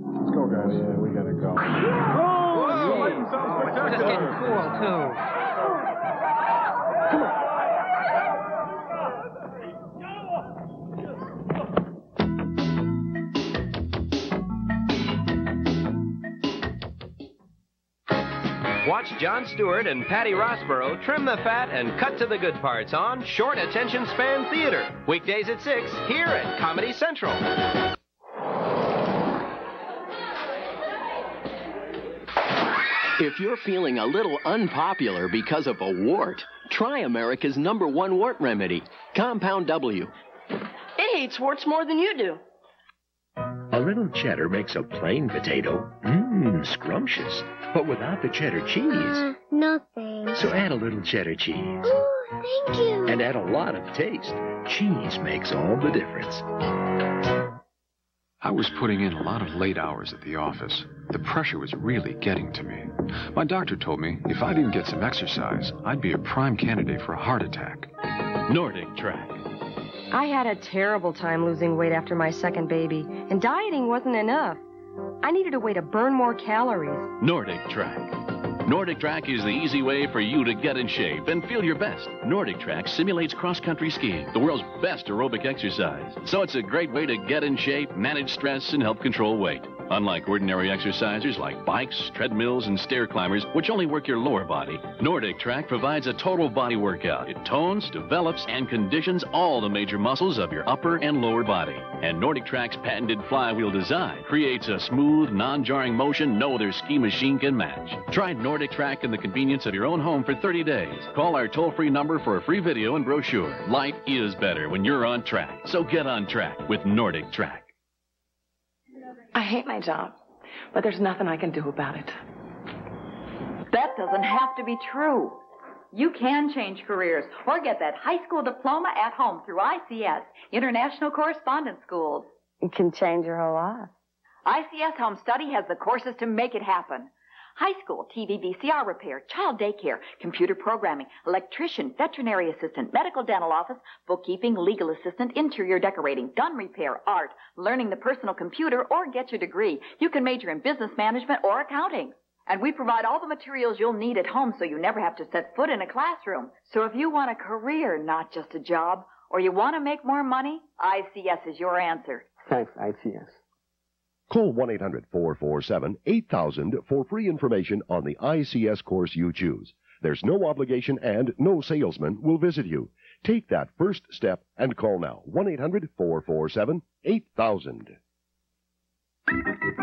Guys. Yeah, we gotta go. Oh, it's just getting cool, too. Watch Jon Stewart and Patty Rosborough trim the fat and cut to the good parts on Short Attention Span Theater. Weekdays at 6 here at Comedy Central. If you're feeling a little unpopular because of a wart, try America's number one wart remedy, Compound W. It hates warts more than you do. A little cheddar makes a plain potato mmm scrumptious, but without the cheddar cheese. Uh, no thanks. So add a little cheddar cheese Oh, Thank you. and add a lot of taste. Cheese makes all the difference. I was putting in a lot of late hours at the office. The pressure was really getting to me. My doctor told me if I didn't get some exercise, I'd be a prime candidate for a heart attack. Nordic Track. I had a terrible time losing weight after my second baby, and dieting wasn't enough. I needed a way to burn more calories. Nordic Track. Nordic Track is the easy way for you to get in shape and feel your best. Nordic Track simulates cross-country skiing, the world's best aerobic exercise. So it's a great way to get in shape, manage stress, and help control weight. Unlike ordinary exercisers like bikes, treadmills, and stair climbers, which only work your lower body, Nordic Track provides a total body workout. It tones, develops, and conditions all the major muscles of your upper and lower body. And Nordic Track's patented flywheel design creates a smooth, non-jarring motion no other ski machine can match. Try Nordic Track in the convenience of your own home for 30 days. Call our toll-free number for a free video and brochure. Life is better when you're on track. So get on track with Nordic Track. I hate my job, but there's nothing I can do about it. that doesn't have to be true. You can change careers or get that high school diploma at home through ICS, International Correspondence Schools. It can change your whole life. ICS Home Study has the courses to make it happen. High school, TV VCR repair, child daycare, computer programming, electrician, veterinary assistant, medical dental office, bookkeeping, legal assistant, interior decorating, gun repair, art, learning the personal computer, or get your degree. You can major in business management or accounting. And we provide all the materials you'll need at home so you never have to set foot in a classroom. So if you want a career, not just a job, or you want to make more money, ICS is your answer. Thanks, ICS. Call 1 800 447 8000 for free information on the ICS course you choose. There's no obligation and no salesman will visit you. Take that first step and call now 1 800 447 8000.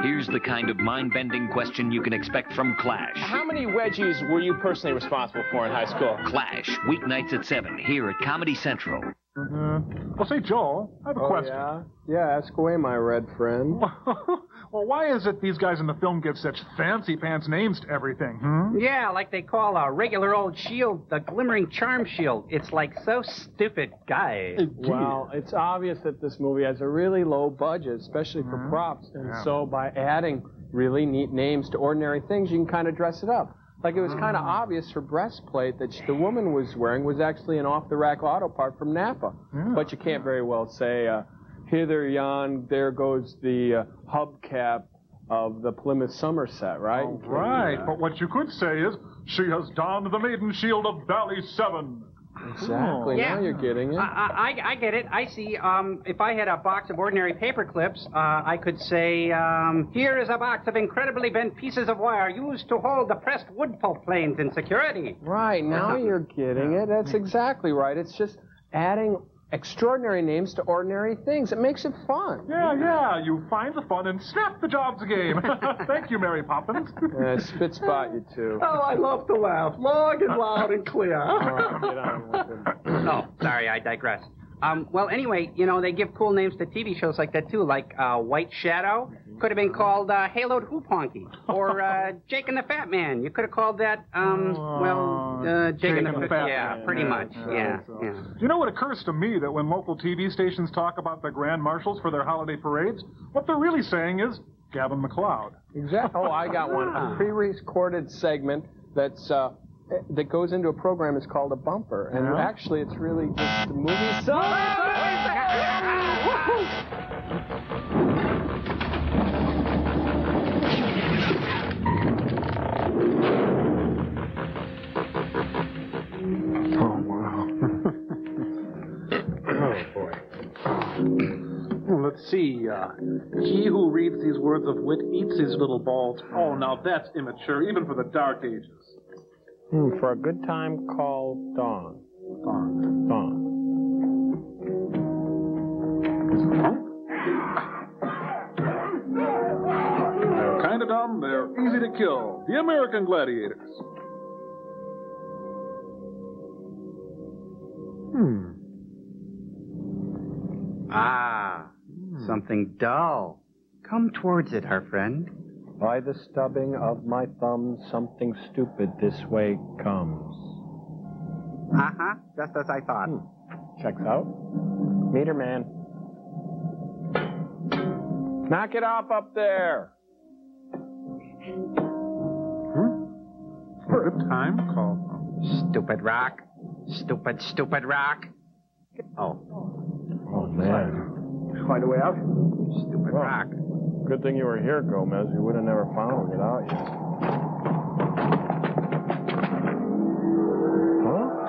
Here's the kind of mind bending question you can expect from Clash. How many wedgies were you personally responsible for in high school? Clash, weeknights at 7 here at Comedy Central. Mm-hmm. Well, say, Joel, I have a Oh, question. yeah? Yeah, ask away, my red friend. well, why is it these guys in the film give such fancy pants names to everything? Hmm? Yeah, like they call a regular old shield the glimmering charm shield. It's like so stupid, guy. Well, it's obvious that this movie has a really low budget, especially for props. And Yeah. so by adding really neat names to ordinary things, you can kind of dress it up. Like it was kind of obvious her breastplate that sh- the woman was wearing was actually an off-the-rack auto part from Napa. But you can't very well say, uh, hither yon, there goes the uh, hubcap of the Plymouth Somerset, right? You can't do Right, but what you could say is, she has donned the maiden shield of Valley 7. Exactly. Yeah. Now you're getting it. I, I, I get it. I see. Um, if I had a box of ordinary paper clips, uh, I could say, um, here is a box of incredibly bent pieces of wire used to hold the pressed wood pulp planes in security. Right, now you're getting it. That's exactly right. It's just adding extraordinary names to ordinary things. It makes it fun. Yeah, yeah, you find the fun and snap the jobs game. Thank you, Mary Poppins. Uh, spit spot you two. Oh, I love to laugh. Long and loud and clear. oh, sorry, I digress. Um, well, anyway, you know, they give cool names to TV shows like that, too, like uh, White Shadow. Could have been called uh, Haloed Hoop Honky. Or uh, Jake and the Fat Man. You could have called that, um, well, uh, Jake, and the, Fat Man. Yeah, Man. pretty much. Yeah, yeah. Do you know what occurs to me that when local TV stations talk about the grand marshals for their holiday parades, what they're really saying is Gavin MacLeod. Exactly. Oh, I got one. A pre-recorded segment that's uh, that goes into a program is called a bumper, and Yeah. actually, it's really just the movie song. Oh, wow. oh, boy. Let's see. Uh, he who reads these words of wit eats his little balls. Oh, now that's immature, even for the Dark Ages. Hmm, for a good time, call Dawn. Dawn. Dawn. They're kind of dumb, they're easy to kill. The American Gladiators. Hmm. Ah, something dull. Come towards it, our friend. By the stubbing of my thumb, something stupid this way comes. Uh huh. Just as I thought. Checks out. Meter man. Knock it off up there. for a time call. Stupid rock. Stupid, stupid rock. Oh. Oh, man. Find a way out? Stupid rock. Good thing you were here, Gomez. We would have never found it without you.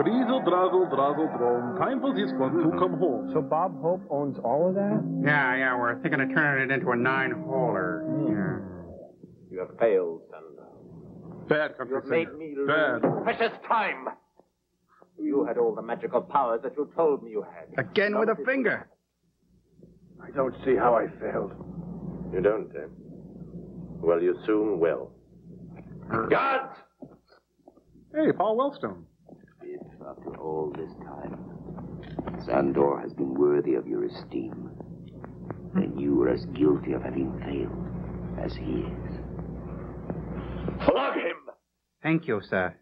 Drizzle, drazzle, drazzle, drone. Time for this one to come home. So Bob Hope owns all of that? Yeah, yeah, we're thinking of turning it into a nine-holer. Hmm. You have failed, son. Uh, Bad country You made singer. me Bad. precious time. You had all the magical powers that you told me you had. Again with a finger. I don't see how I failed. You don't, eh? Well, you soon will. Guards! Hey, Paul Wellstone. If, after all this time, Sandor has been worthy of your esteem, then you are as guilty of having failed as he is. Flog him! Thank you, sir.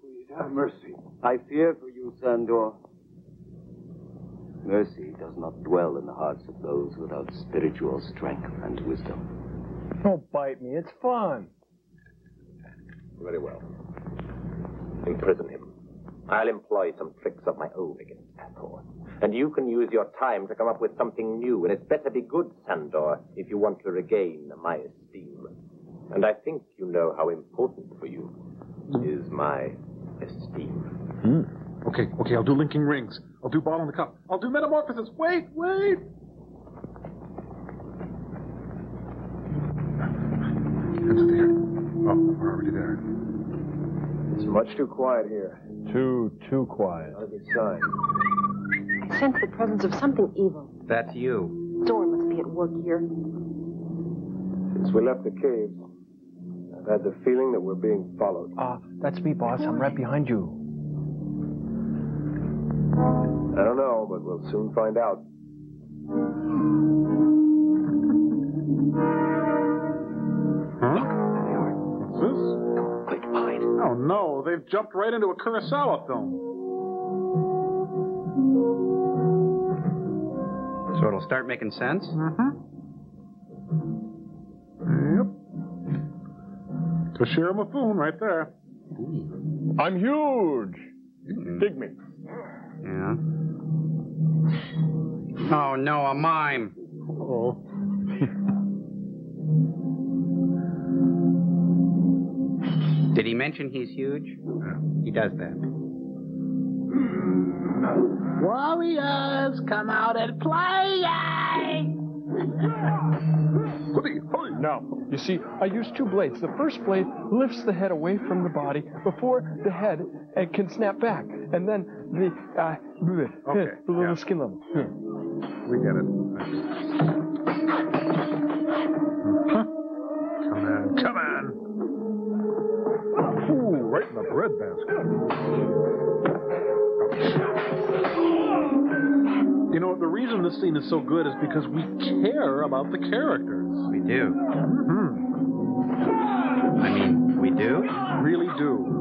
Please Have mercy. I fear for you, Sandor. Mercy does not dwell in the hearts of those without spiritual strength and wisdom. Don't bite me. It's fun. Very well. Imprison him. I'll employ some tricks of my own against Hathor. And you can use your time to come up with something new, and it's better be good, Sandor, if you want to regain my esteem. And I think you know how important for you hmm. is my esteem. Hmm. Okay, okay, I'll do linking rings. I'll do ball on the cup. I'll do metamorphosis. Wait, wait. It's there. Oh, we're already there. It's much too quiet here. Too, too quiet. Not a good sign. I sense the presence of something evil. That's you. Thor must be at work here. Since we left the caves, I've had the feeling that we're being followed. Ah, that's me, boss. I'm right behind you. I don't know, but we'll soon find out. Huh? What's this? Quick, hide. Oh no, they've jumped right into a Kurosawa film. So it'll start making sense? Mm-hmm. Yep. Toshiro Mifune right there. I'm huge. Dig me. Yeah. Oh no, a mime. Oh. Did he mention he's huge? He does that. Warriors, come out and play! Now, you see, I use two blades. The first blade lifts the head away from the body before the head uh, can snap back, and then the uh, the, Okay, below yeah. skin level. We get it. Huh. Come on, come on. Ooh, right in the bread basket. You know, the reason this scene is so good is because we care about the characters. We do. Mm-hmm. I mean, we do? Really do.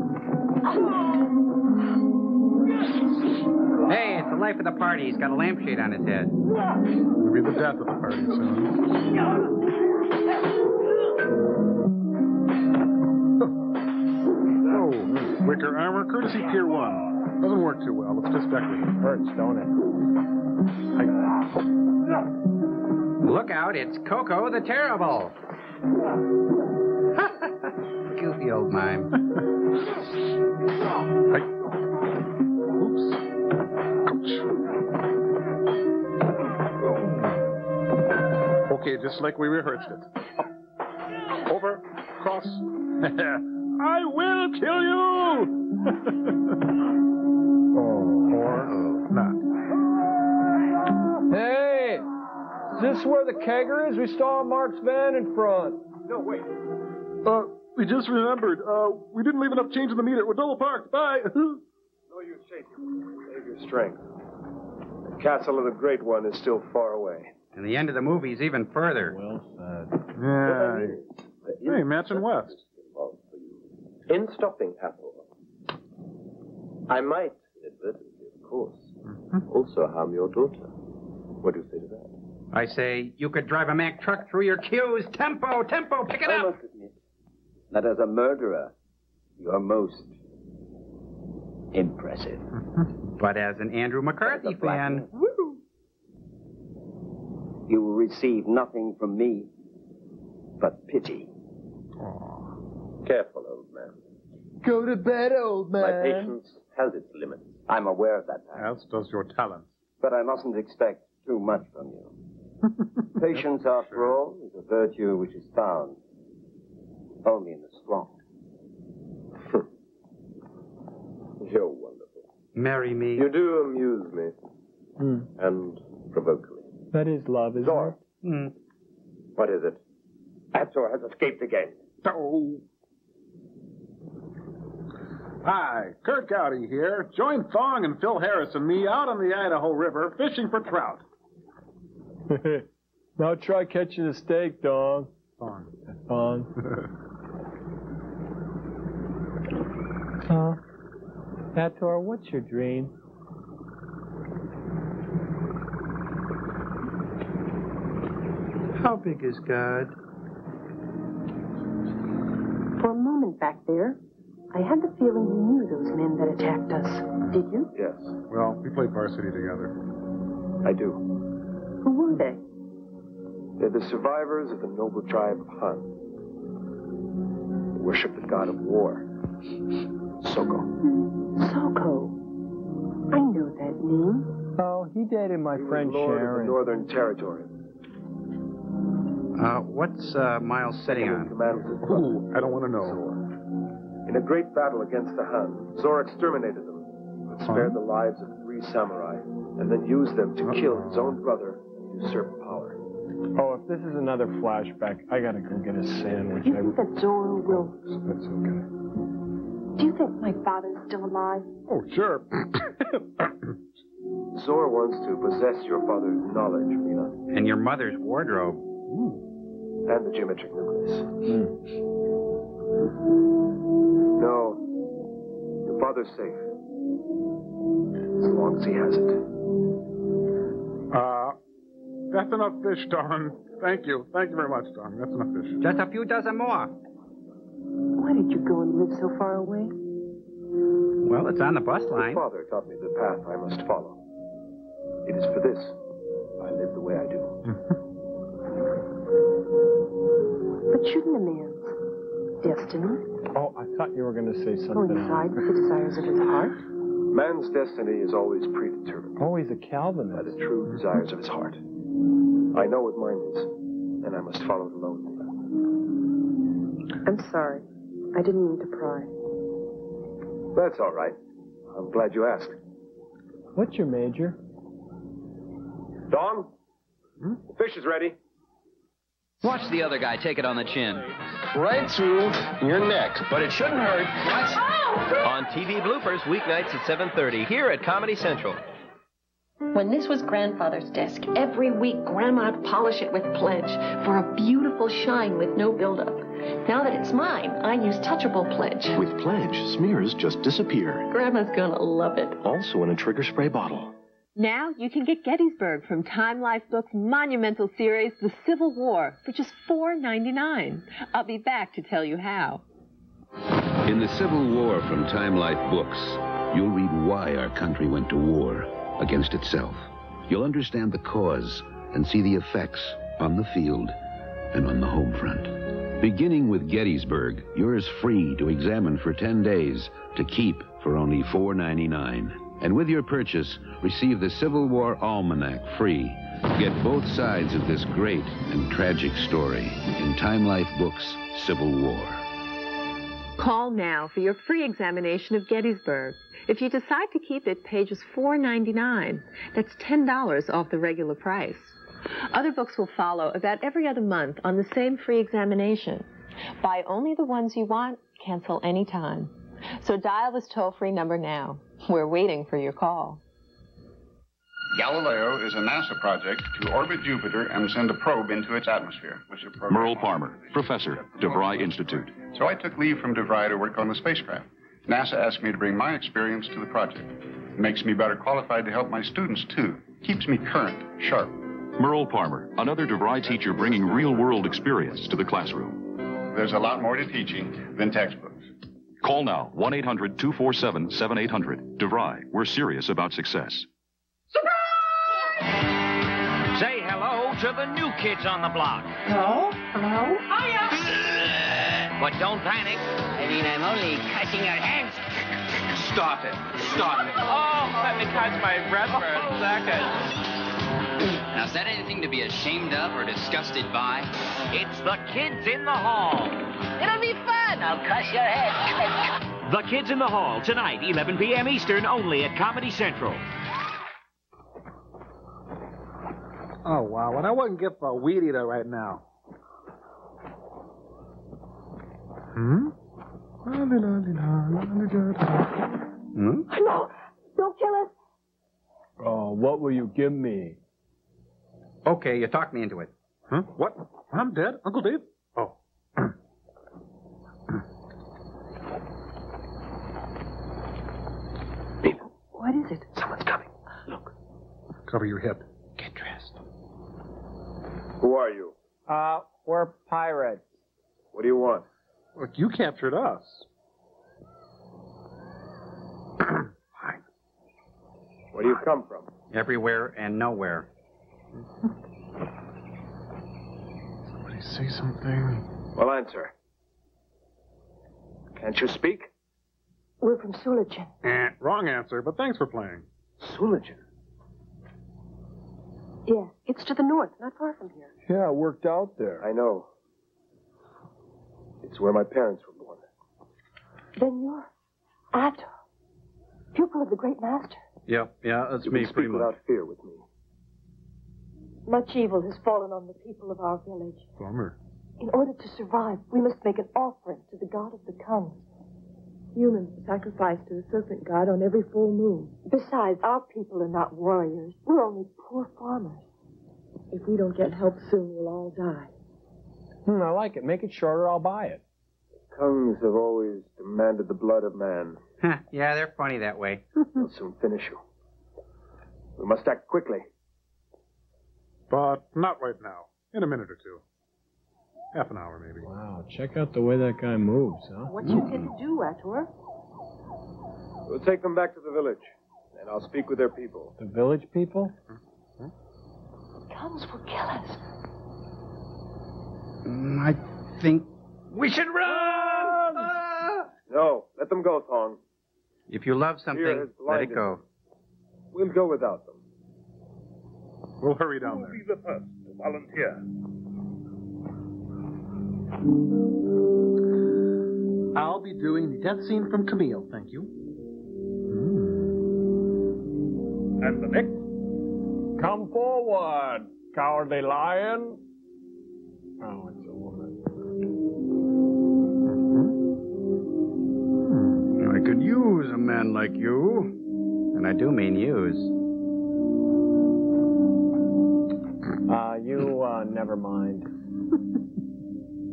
Hey, it's the life of the party. He's got a lampshade on his head. It'll be the death of the party soon. Oh, hmm. wicker armor, courtesy Pier 1. Doesn't work too well. It's just decorative. Hurts, don't it? Look out, it's Coco the Terrible. Goofy old mime. Okay, just like we rehearsed it. Up. Over, cross. I will kill you! or not. Hey, is this where the kegger is? We saw Mark's van in front. No, wait. Uh, we just remembered. Uh, we didn't leave enough change in the meter. We're double parked. Bye. No use shaking. Save your strength. The castle of the Great One is still far away. And the end of the movie's even further. Well said. yeah. Hey, Mansion West. In stopping Ator, I might, inadvertently, of course, mm-hmm. also harm your daughter. What do you say to that? I say, you could drive a Mack truck through your cues. Tempo, tempo, pick it I up. must admit that as a murderer, you're most impressive. But as an Andrew McCarthy fan, You will receive nothing from me but pity. Careful, old man. Go to bed, old man. My patience has its limits. I'm aware of that, Pat, As does your talent. but I mustn't expect too much from you. Patience, after all, is a virtue which is found only in the strong. You're wonderful. Marry me. You do amuse me Hmm. and provoke me. That is love, isn't Zor, it? Hmm. what is it? Ator has escaped again. Oh. Hi, Kurt Gowdy here. Join Thong and Phil Harris and me out on the Idaho River fishing for trout. now try catching a steak, dog. Thong. Dog. Huh? Ator, what's your dream? How big is God? For a moment back there, I had the feeling you knew those men that attacked us. Did you? Yes, Well, we played varsity together. I do. Who were they? They're the survivors of the noble tribe of Hun. They worship the god of war, Soko. Hmm. Soko. I know that name. Oh, he dated my friend Lord of Sharon. the Northern Territory. Uh, what's uh, Miles sitting on? Ooh, I don't want to know. In a great battle against the Han, Zor exterminated them, but spared the lives of three samurai, and then used them to kill his own brother and usurp power. Oh, if this is another flashback, I gotta go get a sandwich. Do you I- think that Zoro will... That's okay. Do you think my father's still alive? Oh, sure. Zor wants to possess your father's knowledge, Mina, And your mother's wardrobe. and the geometric nucleus. No, your father's safe. As long as he has it. Uh, that's enough fish, Don. Thank you. Thank you very much, Don. That's enough fish. Just a few dozen more. Why did you go and live so far away? Well, it's on the bus Your line. father taught me the path I must follow. It is for this I live the way I do. But shouldn't a man's destiny Oh, I thought you were gonna say something. coincide with the desires of his heart? Man's destiny is always predetermined Oh, he's a by Calvinist. the true desires of his heart. I know what mine is, and I must follow it alone. I'm sorry. I didn't mean to pry. That's all right. I'm glad you asked. What's your major? Dawn, hmm? the fish is ready. Watch the other guy take it on the chin. Right through your neck. But it shouldn't hurt. What? On TV bloopers weeknights at 7:30 here at Comedy Central. When this was grandfather's desk, every week grandma'd polish it with Pledge for a beautiful shine with no buildup. Now that it's mine, I use touchable Pledge. With Pledge, smears just disappear. Grandma's gonna love it. Also in a trigger spray bottle. Now you can get Gettysburg from Time Life Books' monumental series, The Civil War, for just $4.99. I'll be back to tell you how. In the Civil War from Time Life Books, you'll read why our country went to war against itself. You'll understand the cause and see the effects on the field and on the home front. Beginning with Gettysburg, yours free to examine for 10 days to keep for only $4.99. And with your purchase, receive the Civil War Almanac free. Get both sides of this great and tragic story in Time Life Books Civil War. Call now for your free examination of Gettysburg. If you decide to keep it, pages $4.99. That's $10 off the regular price. Other books will follow about every other month on the same free examination. Buy only the ones you want, cancel anytime. So dial this toll-free number now. We're waiting for your call. Galileo is a NASA project to orbit Jupiter and send a probe into its atmosphere, which is program- Merle Palmer, professor, DeVry Institute. So I took leave from DeVry to work on the spacecraft. NASA asked me to bring my experience to the project. It makes me better qualified to help my students, too. Keeps me current, sharp. Merle Palmer, another DeVry teacher bringing real world experience to the classroom. There's a lot more to teaching than textbooks. Call now 1 800 247 7800. DeVry, we're serious about success. Surprise! Say hello to the new kids on the block. Hello? Hello? Hiya! But don't panic. I mean, I'm only cutting your hands. Stop it. Stop it. Oh, let me catch my breath for a second. Now, is that anything to be ashamed of or disgusted by? It's the kids in the hall. It'll be fun. I'll crush your head. the Kids in the Hall, tonight, 11 p.m. Eastern, only at Comedy Central. Oh, wow. And I wouldn't get for a weed eater right now. Hmm? Hmm? No! Don't kill us! Oh, what will you give me? Okay, you talked me into it. Huh? What? I'm dead? Uncle Dave? Oh. what is it? Someone's coming. Look. Cover your hip. Get dressed. Who are you? Uh, we're pirates. What do you want? Look, you captured us. Fine. Where do you come from? Everywhere and nowhere. Somebody say something. Well, answer. Can't you speak? We're from Sulachin. Eh, wrong answer, but thanks for playing. Sulachin. Yeah, it's to the north, not far from here. Yeah, it worked out there. I know. It's where my parents were born. Then you're Ator, pupil of the great master. Yeah, yeah, that's you me can pretty speak much. without fear with me. Much evil has fallen on the people of our village. Bummer. In order to survive, we must make an offering to the god of the Kungs. Humans sacrifice to the serpent god on every full moon. Besides, our people are not warriors. We're only poor farmers. If we don't get help soon, we'll all die. Hmm, I like it. Make it shorter, I'll buy it. The Kungs have always demanded the blood of man. Huh, yeah, they're funny that way. They'll soon finish you. We must act quickly. But not right now. In a minute or two. Half an hour, maybe. Wow, check out the way that guy moves, huh? What you intend to do, Ator? We'll take them back to the village, and I'll speak with their people. The village people? Kungs will kill us. Mm, I think we should run! No, let them go, Thong. If you love something, let it go. We'll go without them. We'll hurry down Who will there. be the first to volunteer? I'll be doing the death scene from Camille, thank you. Hmm. And the next? Come forward, cowardly lion. Oh, it's a woman. Hmm. Hmm. I could use a man like you. And I do mean use. Uh, never mind.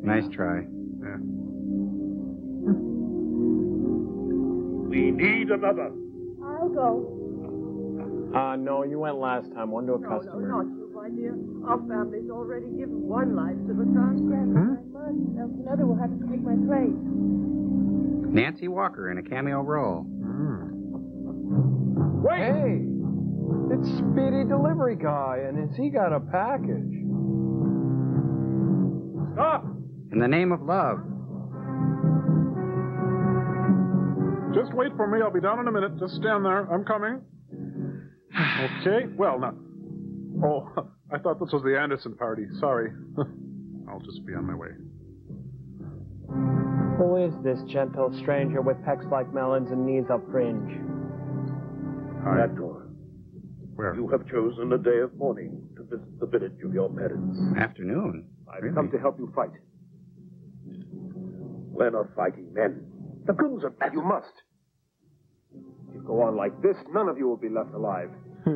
Nice try. Yeah. We need another. I'll go. Uh, no, you went last time. One to a No, customer. no, not you, my dear. Our family's already given one life to the transgressor. I must, else another will have to take my place. Nancy Walker in a cameo role. Wait! Hey! It's Speedy Delivery Guy, and has he got a package? Stop! In the name of love. Just wait for me. I'll be down in a minute. Just stand there. I'm coming. Okay. Well, now. Oh, I thought this was the Anderson party. Sorry. I'll just be on my way. Who is this gentle stranger with pecs like melons and knees up fringe? Ator, Where? you have chosen a day of mourning to visit the village of your parents. Afternoon. I've come to help you fight. We're not fighting men. The Kungs are bad. You must. If you go on like this, none of you will be left alive.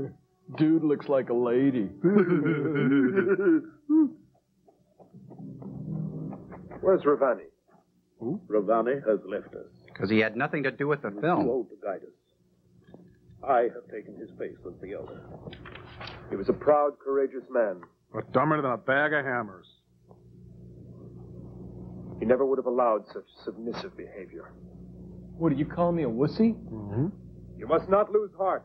Dude looks like a lady. Where's Ravani? Ravani has left us. Because he had nothing to do with the Too film. old to guide us. I have taken his place as the elder. He was a proud, courageous man. But dumber than a bag of hammers. He never would have allowed such submissive behavior. What, did you call me a wussy? Mm-hmm. You must not lose heart.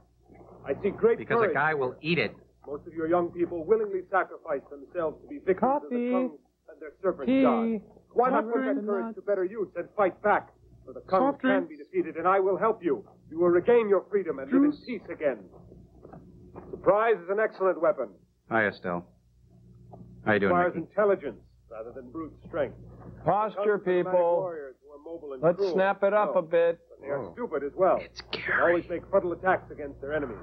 I see great Because courage. a guy will eat it. Most of your young people willingly sacrifice themselves to be victims of the Kungs and their serpent Tea. god. Why not put that courage to better use and fight back? For the Kungs Soft can be defeated, and I will help you. You will regain your freedom and live in peace again. Surprise is an excellent weapon. Hi, Estelle. How you doing, requires Mickey? intelligence rather than brute strength. Posture, Kungs are nomadic people. warriors who are mobile and Let's cruel. snap it up No, a bit. But they are stupid as well. It's They scary. always make frontal attacks against their enemies.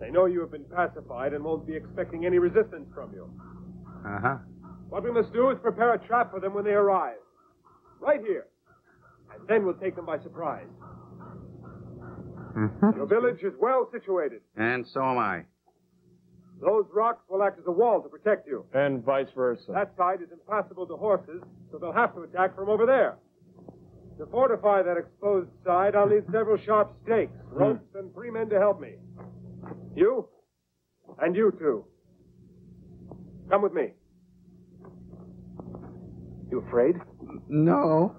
They know you have been pacified and won't be expecting any resistance from you. Uh huh. What we must do is prepare a trap for them when they arrive. Right here. And then we'll take them by surprise. Your village is well situated. And so am I. Those rocks will act as a wall to protect you. And vice versa. That side is impassable to horses, so they'll have to attack from over there. To fortify that exposed side, I'll need several sharp stakes, hmm. ropes, and three men to help me. You? And you too. Come with me. You afraid? No.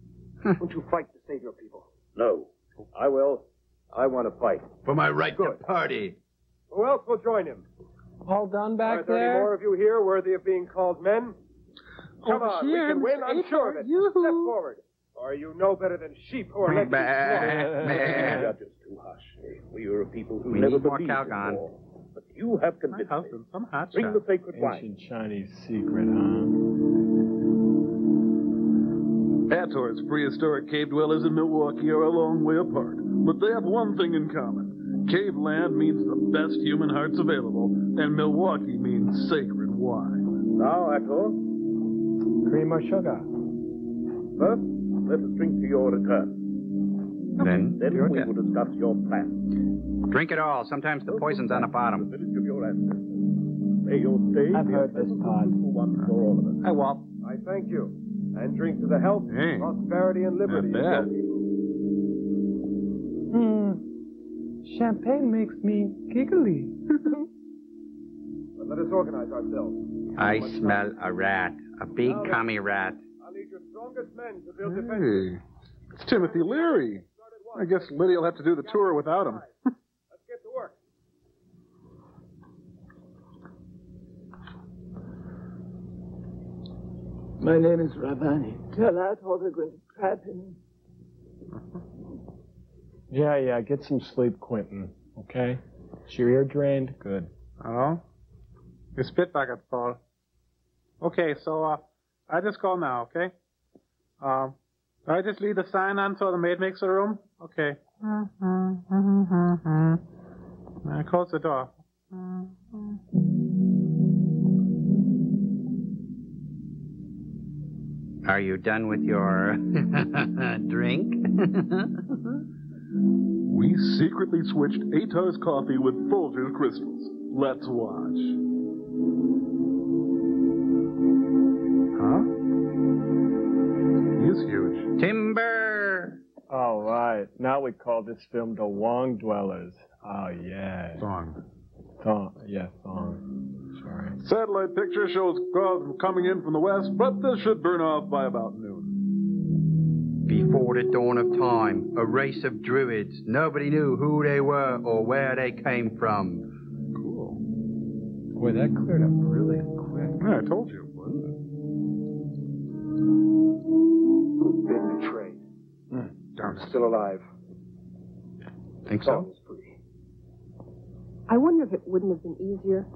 Won't you fight to save your people? No. I will. I want to fight. For my right to party. Who else will join him? All done Are back there, any there? more of you here worthy of being called men? Oh, Come Over on, here, we can win, I'm Mr. sure of it. Step forward. Or you know better than sheep who are led to be slaughtered. You're too harsh. We are a people who We never need more believed in Calgon. war. But you have convinced me. Some hot Bring shot. the sacred wine. Ancient Chinese secret, huh? Ator's prehistoric cave dwellers in Milwaukee are a long way apart, but they have one thing in common. Cave land means the best human hearts available, and Milwaukee means sacred wine. Now, Ator, Cream or sugar? first, let us drink to your return. Then, Then your we death. will discuss your plan. Drink it all. Sometimes the poison's on the bottom. Village of your. May your stay I've heard this pleasant pod. fruitful one for all of us. Hi, Walt. I thank you. And drink to the health, Hey. prosperity, and liberty of your people. Hmm. Champagne makes me giggly. But let us organize ourselves. I smell a rat. A big Now then. commie rat. I'll need your strongest men to build defenses. Hey, it's Timothy Leary. I guess Lydia'll have to do the tour without him. Let's get to work. My name is Ravani. Tell Ator they're going to trap him. Yeah, yeah, get some sleep, Quentin. Okay? Is your ear drained? Good. Oh? You spit back at the Paul. Okay, so uh, I just call now, okay? Um, do I just leave the sign on so the maid makes the room? Okay. I close the door. Are you done with your drink? We secretly switched Ator's coffee with Folger's crystals. Let's watch. Huh? He's huge. Timber! All right. Now we call this film The Wong Dwellers. Oh, yeah. Song. Song. Yeah, song. Sorry. Satellite picture shows clouds coming in from the west, but this should burn off by about noon. Before the dawn of time, a race of druids. Nobody knew who they were or where they came from. Cool. Boy, that cleared up really quick. Yeah, I told you. We've been betrayed. Hmm, darn I'm still alive. Think so? I wonder if it wouldn't have been easier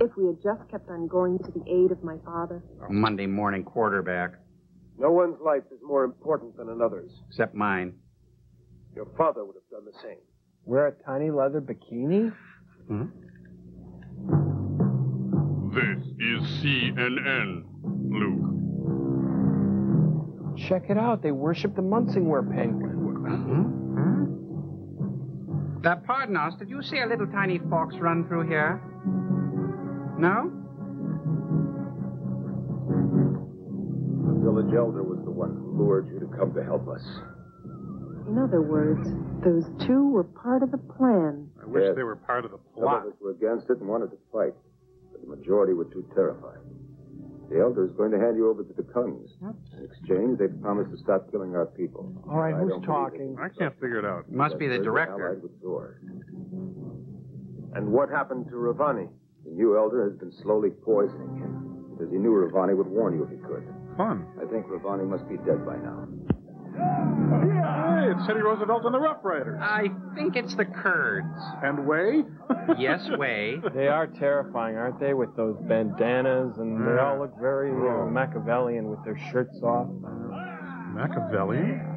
if we had just kept on going to the aid of my father. Monday morning quarterback, No one's life is more important than another's. except mine. Your father would have done the same. Wear a tiny leather bikini? Hmm? This is CNN, Luke. Check it out. They worship the Munsingwear penguin. Hmm? Hmm? Uh, pardon us, did you see a little tiny fox run through here? No? Village elder was the one who lured you to come to help us. In other words, those two were part of the plan. I wish Yes. they were part of the Some of us were against it and wanted to fight, but the majority were too terrified. The elder is going to hand you over to the Kungs. In exchange, they promised to stop killing our people. All right, who's talking? I can't figure it out. Must be the director. allied with Zor. And what happened to Ravani? The new elder has been slowly poisoning him because he knew Ravani would warn you if he could. Fun. I think Ravani must be dead by now. Hey, it's Teddy Roosevelt and the Rough Riders. I think it's the Kurds. And Way? Yes, Way. They are terrifying, aren't they? With those bandanas, and they all look very uh, Machiavellian with their shirts off. Machiavellian?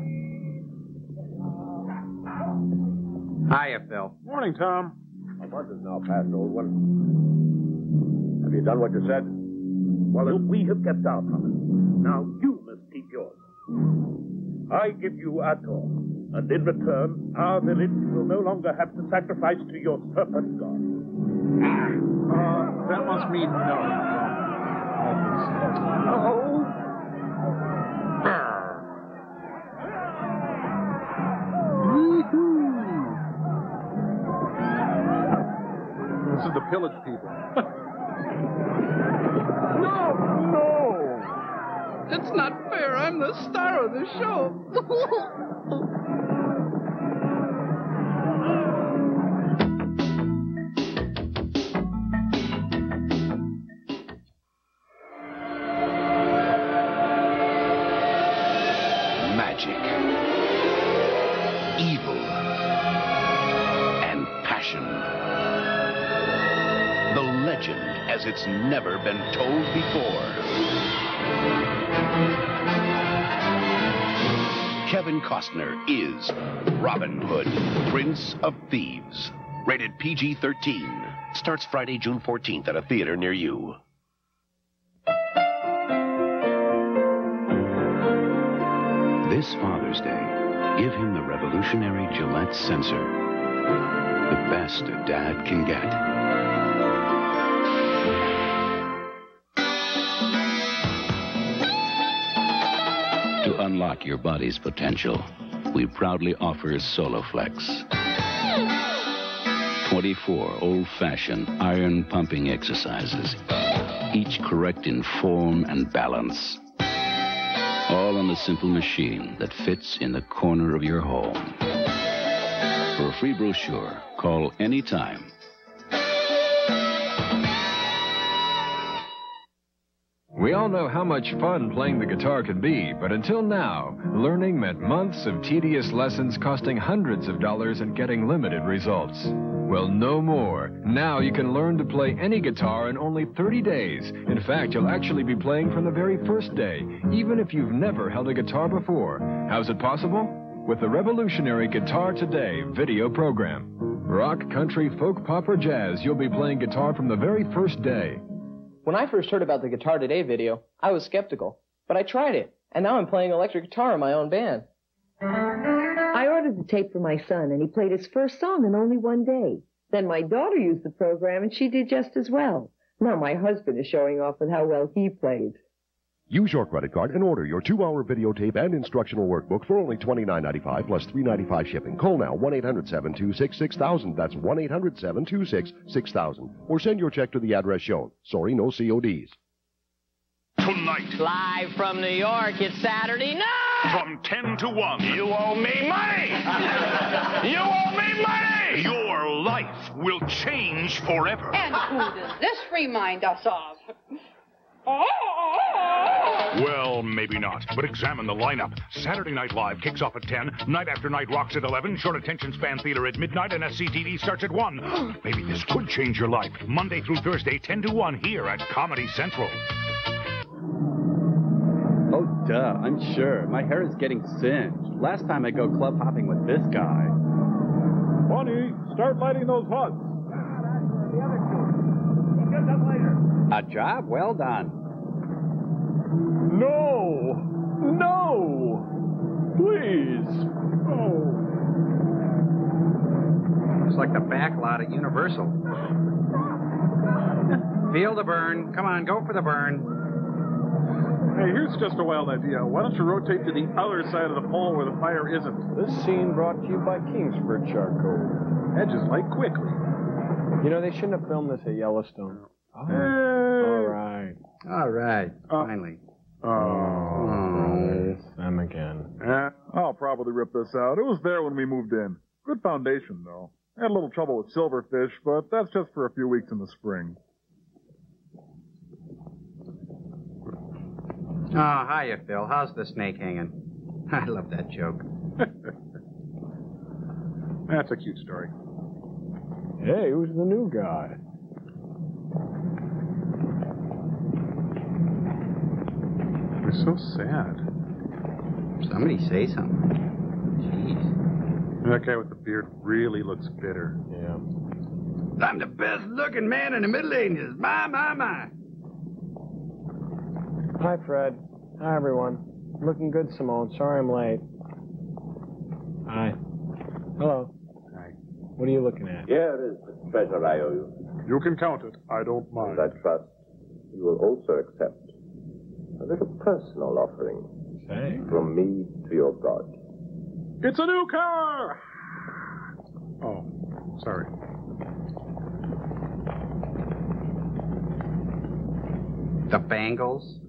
Hiya, Phil. Morning, Tom. A month is now past, old one. Have you done what you said? Well, we have kept our promise, now you must keep yours. I give you Ator, and in return, our village will no longer have to sacrifice to your serpent god. Uh, that must mean no. No. This is the pillage people. No, no. It's not fair. I'm the star of the show. it's never been told before. Kevin Costner is Robin Hood, Prince of Thieves. Rated PG 13. Starts Friday, June 14th at a theater near you. This Father's Day, give him the revolutionary Gillette Sensor. The best a dad can get. Unlock your body's potential, we proudly offer Soloflex. 24 old fashioned iron pumping exercises, each correct in form and balance. All on the simple machine that fits in the corner of your home. For a free brochure, call anytime. We all know how much fun playing the guitar can be, but until now, learning meant months of tedious lessons costing hundreds of dollars and getting limited results. Well, no more. Now you can learn to play any guitar in only 30 days. In fact, you'll actually be playing from the very first day, even if you've never held a guitar before. How's it possible? With the revolutionary Guitar Today video program. Rock, country, folk, pop, or jazz, you'll be playing guitar from the very first day. When I first heard about the Guitar Today video, I was skeptical. But I tried it, and now I'm playing electric guitar in my own band. I ordered the tape for my son, and he played his first song in only one day. Then my daughter used the program, and she did just as well. Now my husband is showing off with how well he played. Use your credit card and order your two-hour videotape and instructional workbook for only $29.95 plus $3.95 shipping. Call now 1-800-726-6000. That's 1-800-726-6000. Or send your check to the address shown. Sorry, no CODs. Tonight, Live from New York, it's Saturday night! from 10 to 1. You owe me money! you owe me money! Your life will change forever. And who does this remind us of? Well, maybe not, but examine the lineup. Saturday Night Live kicks off at 10, Night After Night rocks at 11, Short Attention Span Theater at midnight, and SCTV starts at 1. maybe this could change your life. Monday through Thursday, 10 to 1 here at Comedy Central. Oh, duh, I'm sure. My hair is getting singed. Last time I go club hopping with this guy. Bonnie, start lighting those huts. A job well done. No! No! Please! Oh. It's like the back lot at Universal. Feel the burn. Come on, go for the burn. Hey, here's just a wild idea. Why don't you rotate to the other side of the pole where the fire isn't? This scene brought to you by Kingsford Charcoal. Edges light quickly. You know, they shouldn't have filmed this at Yellowstone. Oh, Hey. All right. All right, finally. Oh. Them again. Eh, I'll probably rip this out. It was there when we moved in. Good foundation, though. I had a little trouble with silverfish, but that's just for a few weeks in the spring. Oh, hiya, Phil. How's the snake hanging? I love that joke. That's a cute story. Hey, who's the new guy? You're so sad. Somebody say something. Jeez. That guy with the beard really looks bitter. Yeah. I'm the best looking man in the Middle Ages. My, my, my. Hi, Fred. Hi, everyone. Looking good, Simone. Sorry I'm late. Hi. Hello. Hi. What are you looking at? Here is the treasure I owe you. You can count it. I don't mind. And I trust you will also accept a little personal offering. From me to your God. It's a new car! Oh, sorry. The Bangles?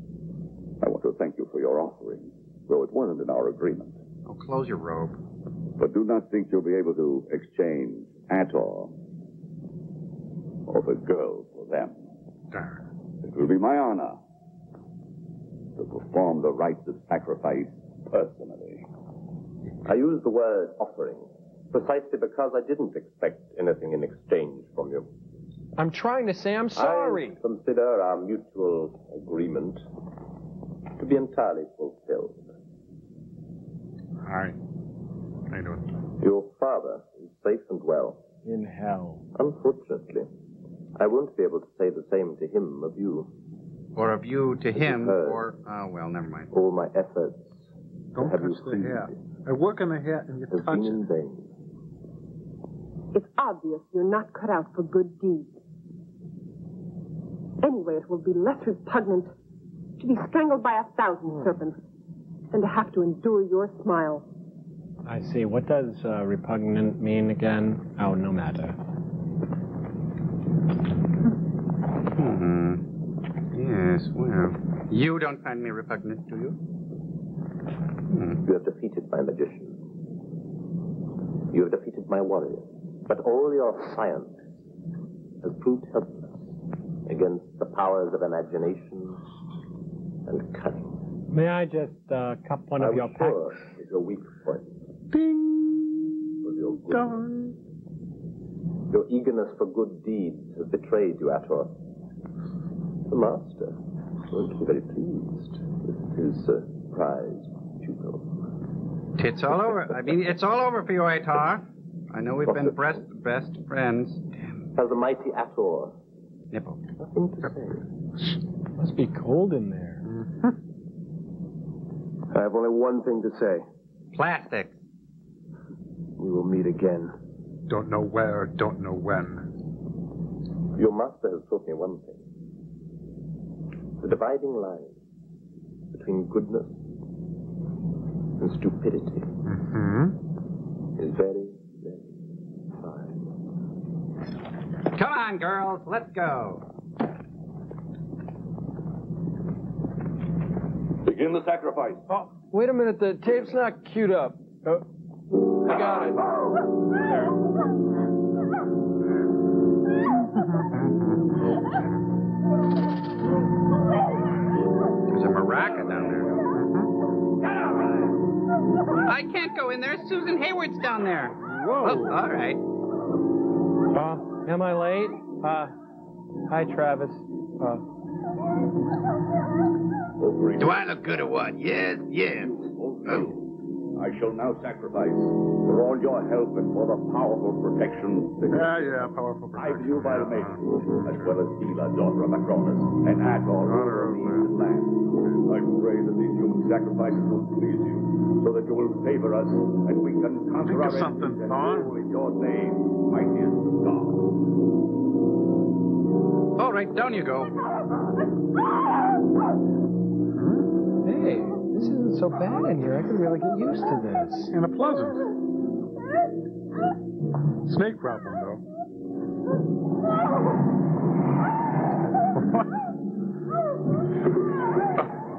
I want to thank you for your offering, though it wasn't in our agreement. Oh, close your robe. But do not think you'll be able to exchange at all or the girl for them. Darn. It will be my honor to perform the rites of sacrifice personally. I use the word offering precisely because I didn't expect anything in exchange from you. I'm trying to say I'm sorry. I consider our mutual agreement to be entirely fulfilled. Hi. How you doing? Your father is safe and well. In hell. Unfortunately, I won't be able to say the same to him of you. Or of you to him, Because or. Oh, well, never mind. All my efforts Don't have touch you the hair. I work in the hair and you have touch it. in vain. It's obvious you're not cut out for good deeds. Anyway, it will be less repugnant to be strangled by a thousand serpents than to have to endure your smile. I see. What does uh, repugnant mean again? Oh, no matter. hmm Yes, well. You don't find me repugnant, do you? You have defeated my magician. You have defeated my warrior. But all your science has proved helpless against the powers of imagination and cunning. May I just uh, cup one I of was your sure packs? is your weak point. Ding! Was your goodness. Your eagerness for good deeds has betrayed you, Ator. The master won't be very pleased with his uh, prize pupil. It's all over. I mean, it's all over for you, Ator. I know we've been best, best friends. Has the mighty Ator Nipple. nothing to say? Must be cold in there. I have only one thing to say. Plastic. We will meet again. Don't know where, don't know when. Your master has taught me one thing. The dividing line between goodness and stupidity Mm-hmm. is very, very fine. Come on, girls, let's go. Begin the sacrifice. Oh, wait a minute. The tape's not queued up. Oh, I got it. I can't go in there. Susan Hayward's down there. Whoa. Oh, all right. Uh, am I late? Uh, hi, Travis. Uh, Do I look good or what? Yes, yes. I shall now sacrifice for all your help and for the powerful protection Yeah, yeah, powerful protection. I you by the maiden, as well as Hela, daughter of Akronas, and Ator, ruler of the ancient land. I pray that these human sacrifices will please you, so that you will favor us, and we can conquer Think our of something, enemies and rule in your name, mightiest God. All right, down you go. hey, this isn't so bad in here. I could really get used to this. And a pleasant. Snake problem, though.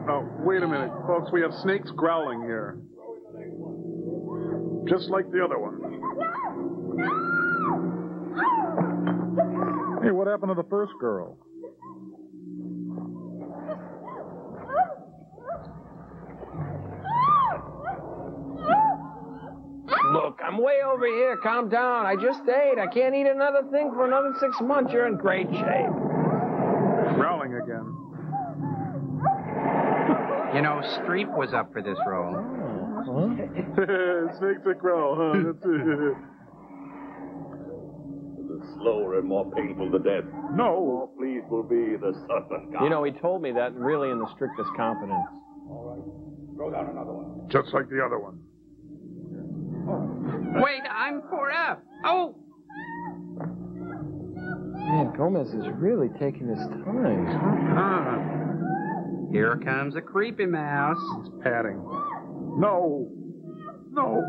Oh, wait a minute, folks. We have snakes growling here. Just like the other one. Hey, what happened to the first girl? Look, I'm way over here. Calm down. I just ate. I can't eat another thing for another six months. You're in great shape. Growling again. You know, Streep was up for this role. Snakes that growl, huh? That's it. The slower and more painful the death, No. more pleased will be the serpent god. You know, he told me that really in the strictest confidence. All right. Throw down another one. Just like the other one. Wait, I'm 4F. Oh, Man, Gomez is really taking his time. uh, here comes a creepy mouse. He's Padding. No. No.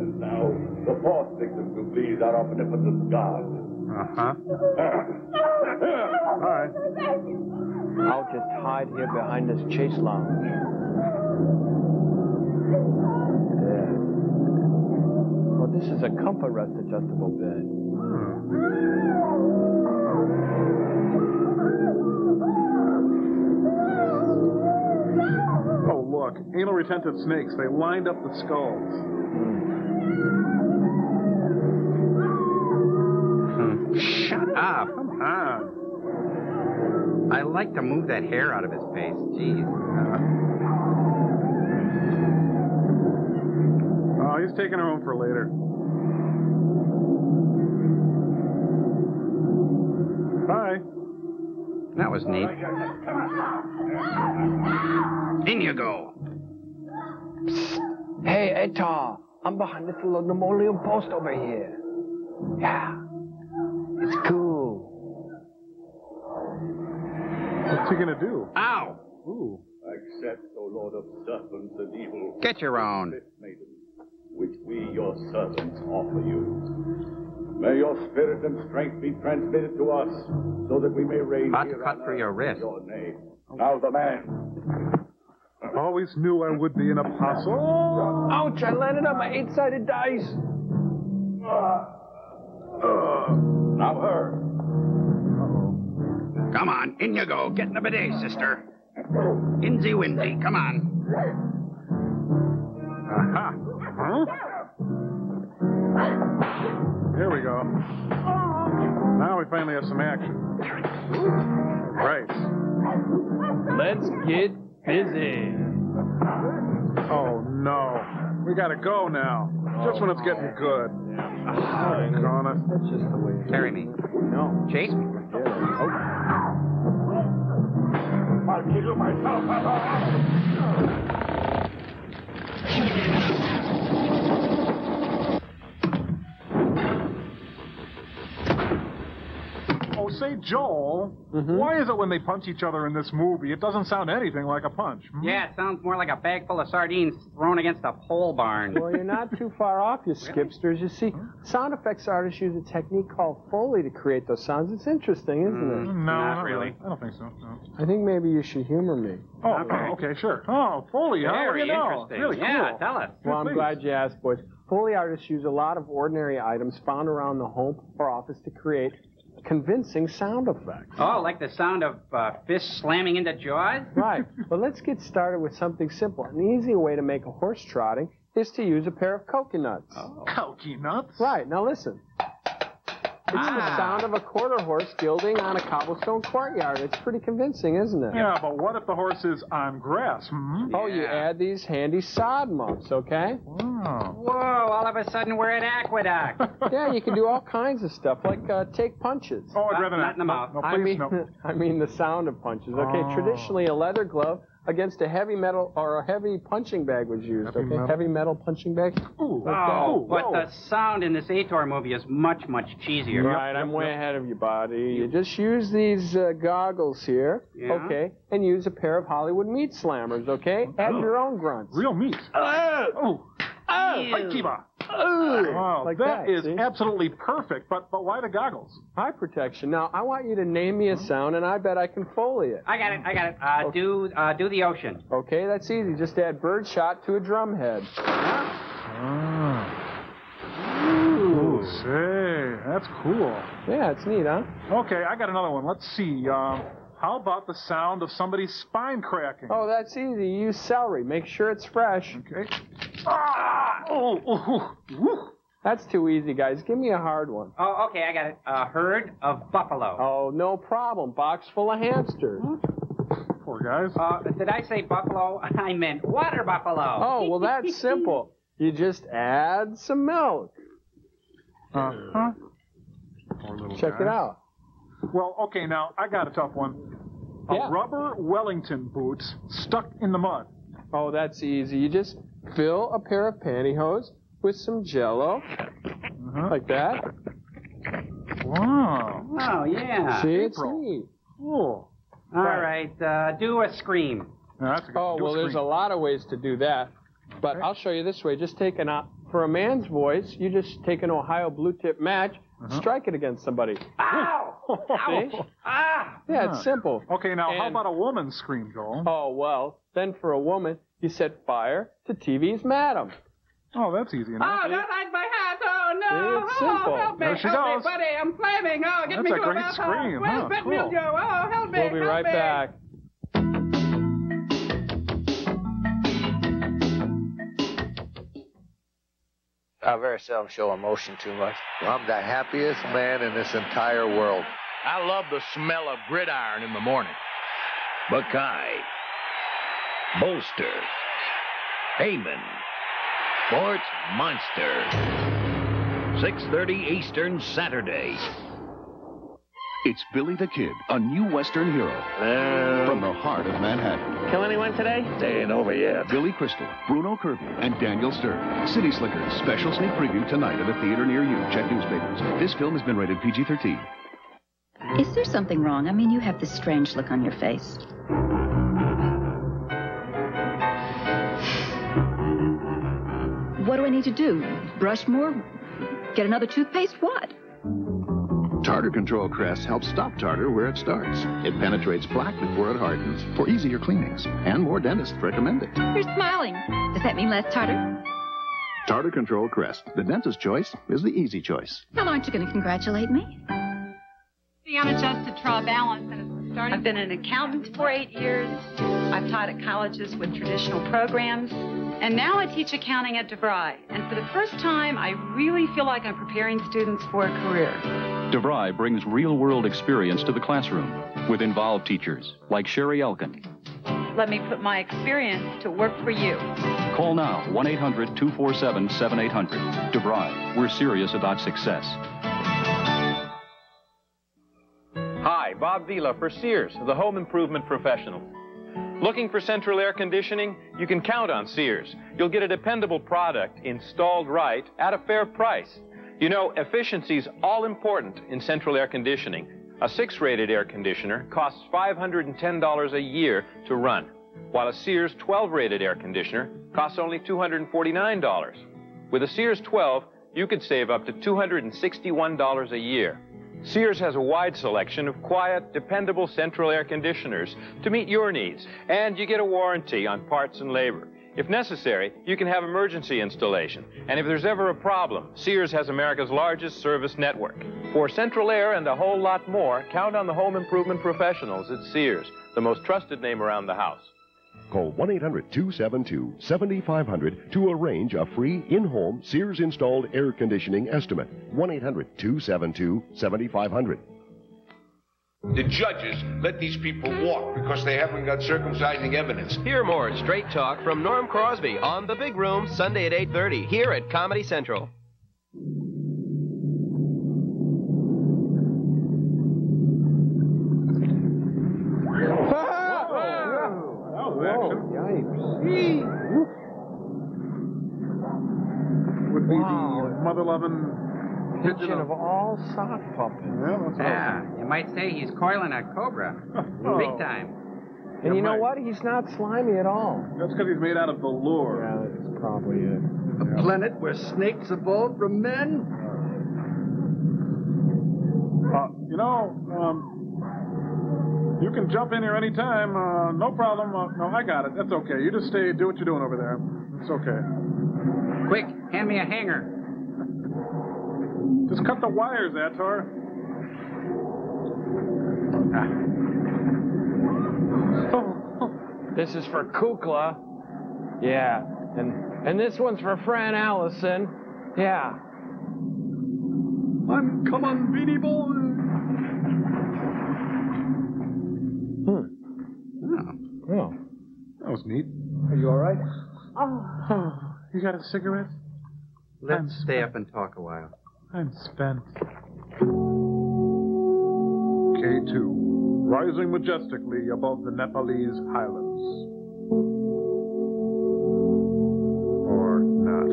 And now, the fourth victim to please these are omnipotent gods. Uh-huh. All right. I'll just hide here behind this chase lounge. There. Well, this is a comfort rest adjustable bed. Oh, look. Anal retentive snakes. They lined up the skulls. Shut up. Come on. I like to move that hair out of his face. Jeez. Oh, he's taking her home for later. That was neat. In you go. Psst. Hey, Ator, I'm behind this little linoleum post over here. Yeah. It's cool. What's he gonna do? Ow! Ooh. Accept, O Lord of serpents and evil. Get your own. this maiden, which we, your servants, offer you. May your spirit and strength be transmitted to us, so that we may raise. About to here cut on through your in wrist. Your name. Now the man. Always knew I would be an apostle. Ouch, I landed on my eight-sided dice. Now her. Come on, in you go. Get in the bidet, sister. Insy windy, come on. Aha. Huh? Here we go. Now we finally have some action. Right. Let's get busy. Oh no. We gotta go now. Just when it's getting good. Doggone it. That's just the way. Carry me. No. Chase me. I'll kill you myself. Oh, say, Joel, mm-hmm. why is it when they punch each other in this movie, it doesn't sound anything like a punch? hmm? Yeah, it sounds more like a bag full of sardines thrown against a pole barn. Well, you're not too far off, you skipsters. You see, hmm? sound effects artists use a technique called Foley to create those sounds. It's interesting, isn't No, it? Hmm, no, not really. I don't think so. No. I think maybe you should humor me. Oh, oh okay, sure. Oh, Foley, huh? What Very you know? interesting. Really yeah, cool. tell us. Well, I'm please. glad you asked, boys. Foley artists use a lot of ordinary items found around the home or office to create convincing sound effects. Oh, like the sound of uh, fists slamming into jaws? Right. Well, let's get started with something simple. An easy way to make a horse trotting is to use a pair of coconuts. Cokie nuts? Right. Now listen. It's the Ah. sound of a quarter horse gilding on a cobblestone courtyard. It's pretty convincing, isn't it? Yeah, but what if the horse is on grass? Hmm? Oh, you add these handy sod muffs, okay? Wow. Whoa, all of a sudden we're at Aqueduct. Yeah, you can do all kinds of stuff, like uh, take punches. Oh, I'd rather not not. in the mouth. No, I please, mean, no. I mean the sound of punches. Okay, Oh. traditionally a leather glove against a heavy metal or a heavy punching bag was used. Heavy okay, metal? heavy metal punching bag. Ooh, Like Oh, that. but whoa. the sound in this Ator movie is much, much cheesier. Right, I'm way ahead of you, buddy. You just use these uh, goggles here, Yeah. okay, and use a pair of Hollywood meat slammers, okay? Add your own grunts. Real meat. Oh, oh, Ew. like Kiba. Ooh, Wow, like that is see? absolutely perfect. But but why the goggles? Eye protection. Now, I want you to name me a sound, and I bet I can foley it. I got it, I got it. Uh, do, uh, do the ocean. Okay, that's easy. Just add birdshot to a drum head. Ooh, say, that's cool. Yeah, it's neat, huh? Okay, I got another one. Let's see. Um, how about the sound of somebody's spine cracking? Oh, that's easy. Use celery. Make sure it's fresh. Okay. Ah! Oh, oh, oh. That's too easy, guys. Give me a hard one. Oh, okay, I got it. A herd of buffalo. Oh, no problem. Box full of hamsters. Poor guys. Uh, did I say buffalo? I meant water buffalo. Oh, well, that's simple. You just add some milk. Uh huh. Poor little Check it out. Well, okay, now I got a tough one. A Yeah. rubber Wellington boots stuck in the mud. Oh, that's easy. You just fill a pair of pantyhose with some jello, Uh-huh. like that. Wow. Oh, yeah. See, it's April. neat. Cool. All right, uh, do a scream. Now, that's a Oh, do a well, there's a lot of ways to do that. But I'll show you this way. Just take an, uh, for a man's voice, you just take an Ohio blue tip match, strike it against somebody. Ow! See? Ah! Yeah, it's simple. Okay, now how And- about a woman's scream, Joel? Oh, well, then for a woman, you set fire to TV's madam. Oh, that's easy enough. Oh, don't like my hat. Oh, no. It's oh, simple. help me. There she help goes. me, buddy. I'm flaming. Oh, get That's me a to great bathhouse. scream, Where's huh? Ben Cool. Mildew? Oh, help me. We'll be help right me. back. I very seldom show emotion too much. I'm the happiest man in this entire world. I love the smell of gridiron in the morning. Buckeye, Bolster, Heyman, Sports Monster. 6.30 Eastern Saturday. It's Billy the Kid, a new Western hero from the heart of Manhattan. Kill anyone today? They ain't over yet. Billy Crystal, Bruno Kirby, and Daniel Stern. City Slickers, special sneak preview tonight at a theater near you. Check newspapers. This film has been rated PG-13. Is there something wrong? I mean, you have this strange look on your face. What do I need to do? Brush more? Get another toothpaste? What? Tartar Control Crest helps stop tartar where it starts. It penetrates plaque before it hardens for easier cleanings, and more dentists recommend it. You're smiling. Does that mean less tartar? Tartar Control Crest, the dentist's choice, is the easy choice. Well, aren't you going to congratulate me? The unadjusted trial balance and starting. I've been an accountant for eight years. I've taught at colleges with traditional programs. And now I teach accounting at DeVry. And for the first time, I really feel like I'm preparing students for a career. DeVry brings real-world experience to the classroom with involved teachers like Sherry Elkin. Let me put my experience to work for you. Call now 1-800-247-7800. DeVry, we're serious about success. Hi, Bob Vila for Sears, the home improvement professional. Looking for central air conditioning? You can count on Sears. You'll get a dependable product installed right at a fair price. You know, efficiency's all important in central air conditioning. A six-rated air conditioner costs $510 a year to run, while a Sears 12-rated air conditioner costs only $249. With a Sears 12, you could save up to $261 a year. Sears has a wide selection of quiet, dependable central air conditioners to meet your needs, and you get a warranty on parts and labor. If necessary, you can have emergency installation. And if there's ever a problem, Sears has America's largest service network. For central air and a whole lot more, count on the home improvement professionals at Sears, the most trusted name around the house. Call 1 800 272 7500 to arrange a free in home Sears installed air conditioning estimate. 1 800 272 7500. The judges let these people walk because they haven't got circumcising evidence. Hear more straight talk from Norm Crosby on The Big Room Sunday at 8:30 here at Comedy Central. Would be the mother loving Pigeon of all sock puppets. Yeah, that's Yeah, you might say he's coiling a cobra. Big time. And you know what? He's not slimy at all. That's because he's made out of velour. Yeah, that's probably it. A planet where snakes evolved from men? Uh, you know, um, you can jump in here anytime. Uh, no problem. Uh, no, I got it. That's okay. You just stay, do what you're doing over there. It's okay. Quick, hand me a hanger. Just cut the wires, Ator. This is for Kukla. Yeah. And and this one's for Fran Allison. Yeah. I'm come on, Beanie Boy. Hmm. Oh. That was neat. Are you all right? Oh. You got a cigarette? Let's stay up and talk a while. I'm spent. K2, rising majestically above the Nepalese highlands. Or not.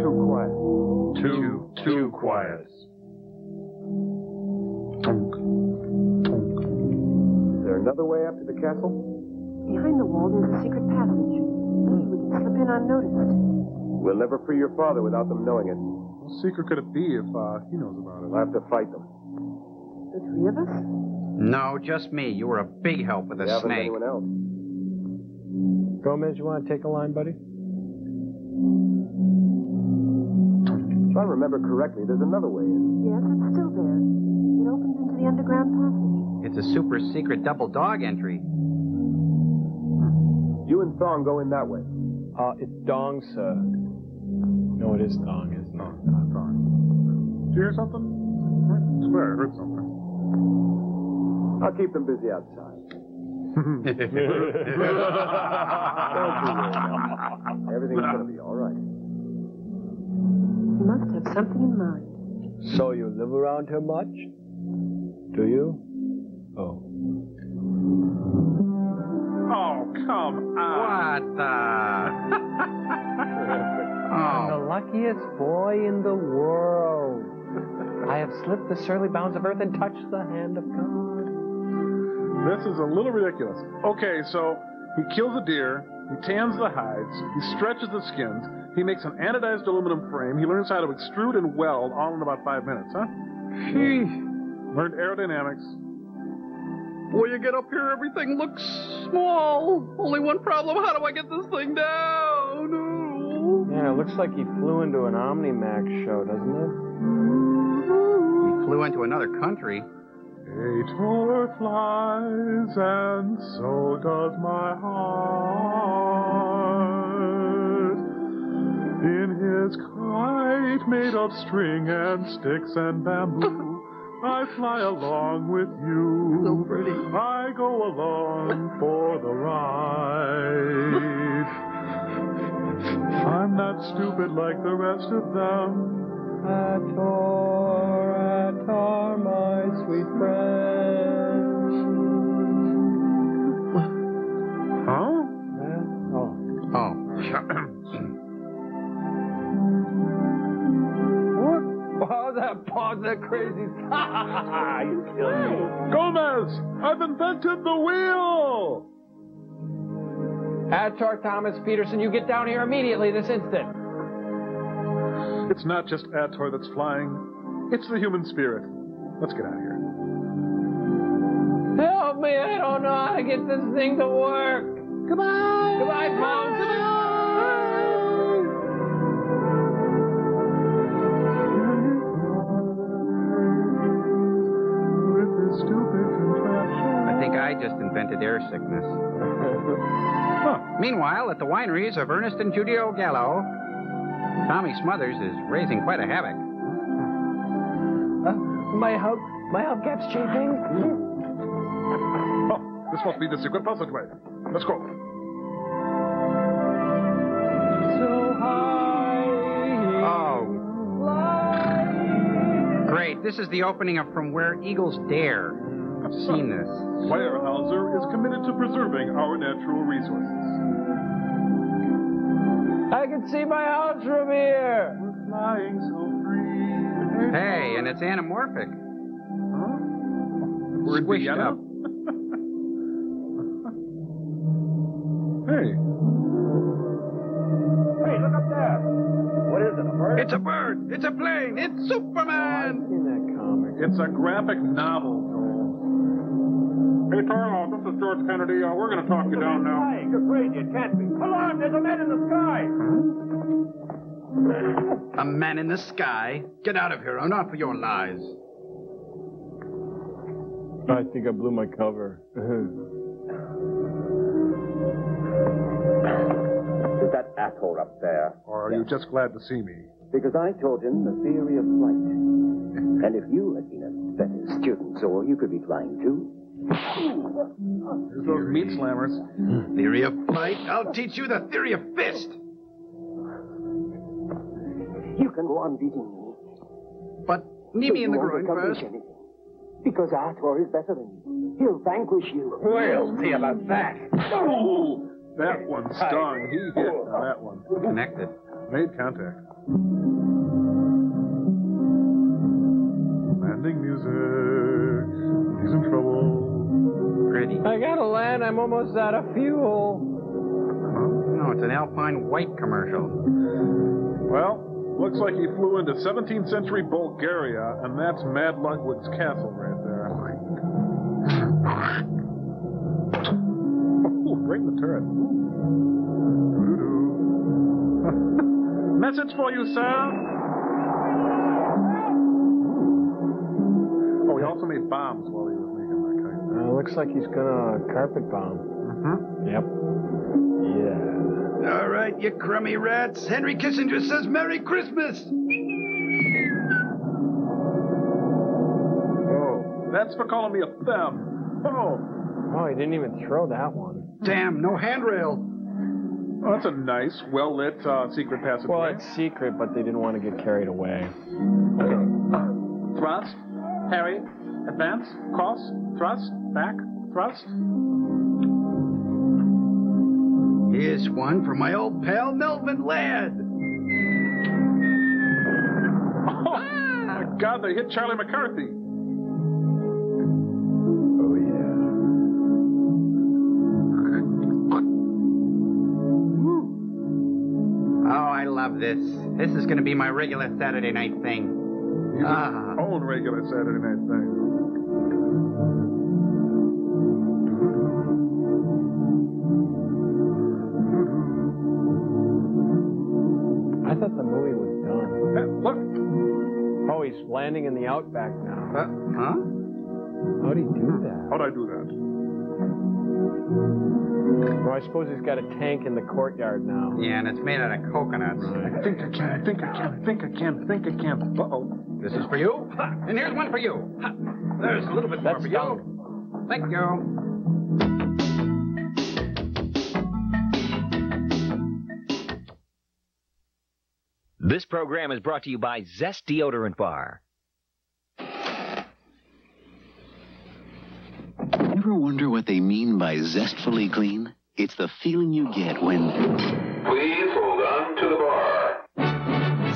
Too quiet. Too, too quiet. Tunk, tunk. Is there another way up to the castle? Behind the wall, there's a secret passage. We can slip in unnoticed. We'll never free your father without them knowing it. What secret could it be if uh, he knows about it? We'll have to fight them. The three of us? No, just me. You were a big help with We a haven't snake. anyone else. Gomez, you want to take a line, buddy? If I remember correctly, there's another way in. Yes, it's still there. It opens into the underground passage. It's a super secret double dog entry. You and Thong go in that way. Uh, it's Dong's, uh... No, it is Dong, isn't it? No, not Dong. Did you hear something? I swear I heard something. I'll keep them busy outside. Worry. Everything's gonna be all right. You must have something in mind. So you live around here much? Do you? Oh. Oh, come on. What the? I'm the oh. luckiest boy in the world. I have slipped the surly bounds of earth and touched the hand of God. This is a little ridiculous. Okay, so he kills a deer, he tans the hides, he stretches the skins, he makes an anodized aluminum frame, he learns how to extrude and weld all in about five minutes, huh? He learned aerodynamics. When you get up here, everything looks small. Only one problem how do I get this thing down? Yeah, it looks like he flew into an Omnimax show, doesn't it? He flew into another country. A taller flies, and so does my heart. In his kite made of string and sticks and bamboo, I fly along with you. So pretty. I go along for the ride. I'm not stupid like the rest of them. Ator, Ator, my sweet friend. Huh? Oh. Oh. What? Wow, that pause, that crazy. you killed me. Gomez, I've invented the wheel! Ator Thomas Peterson, you get down here immediately this instant. It's not just Ator that's flying, it's the human spirit. Let's get out of here. Help me, I don't know how to get this thing to work. Goodbye. Goodbye, Mom. With invented air sickness. Meanwhile, at the wineries of Ernest and Julio Gallo, Tommy Smothers is raising quite a havoc. Uh, my hub, my hubcap's chafing. Oh, this must be the secret passageway. Let's go. So high. Oh. Great. This is the opening of From Where Eagles Dare. I've seen this. Weyerhaeuser is committed to preserving our natural resources. I can see my house from here. We're flying so free. Hey, and it's anamorphic. We're Squished Vienna? up. Hey. Hey, look up there. What is it, a bird? It's a bird. It's a plane. It's Superman. In that comic. It's a graphic novel, Joel. Hey, Tarlo, this is George Kennedy. Uh, we're going to talk you down now. You're crazy. It can't be. Alarm! There's a man in the sky. A man in the sky. Get out of here. I'm not for your lies. I think I blew my cover. Is that Ator up there? Or are you just glad to see me? Because I taught him the theory of flight. And if you had been a better student, so you could be flying too. Here's those meat slammers. Theory of flight? I'll teach you the theory of fist. You can go on beating me. But knee me in the You won't groin first. anything. Because Ator is better than you. He'll vanquish you. We'll see about that. Oh, that one stung. He hit on that one. Connected. Made contact. Landing music. He's in trouble. Pretty. I gotta land. I'm almost out of fuel. No, No, it's an Alpine White commercial. Well, looks like he flew into 17th century Bulgaria, and that's Mad Ludwig's castle right there. Oh, Ooh, right in the turret. Message for you, sir. Oh, he also made bombs while he looks like he's gonna carpet bomb. Mm-hmm. Yep. Yeah. All right, you crummy rats. Henry Kissinger says Merry Christmas. Oh, that's for calling me a femme. Oh. Oh, he didn't even throw that one. Damn, no handrail. Oh, that's a nice, well lit uh, secret passageway. Well, it's secret, but they didn't want to get carried away. Thrust, parry, advance, cross, thrust, back, thrust. Here's one for my old pal Melvin Ladd. Oh, my God, they hit Charlie McCarthy. Oh, yeah. Oh, I love this. This is going to be my regular Saturday night thing. Ah. own regular Saturday night thing. Landing in the outback now. Uh, huh? How'd he do that? how'd I do that? Well, I suppose he's got a tank in the courtyard now. Yeah, and it's made out of coconuts. I think I can, I think I can, I think I can, I think I can. Uh-oh. This is for you. Ha, And here's one for you. Ha, There's a little bit more for done. you. Thank you. This program is brought to you by Zest Deodorant Bar. Ever wonder what they mean by zestfully clean? It's the feeling you get when. Please hold on to the bar.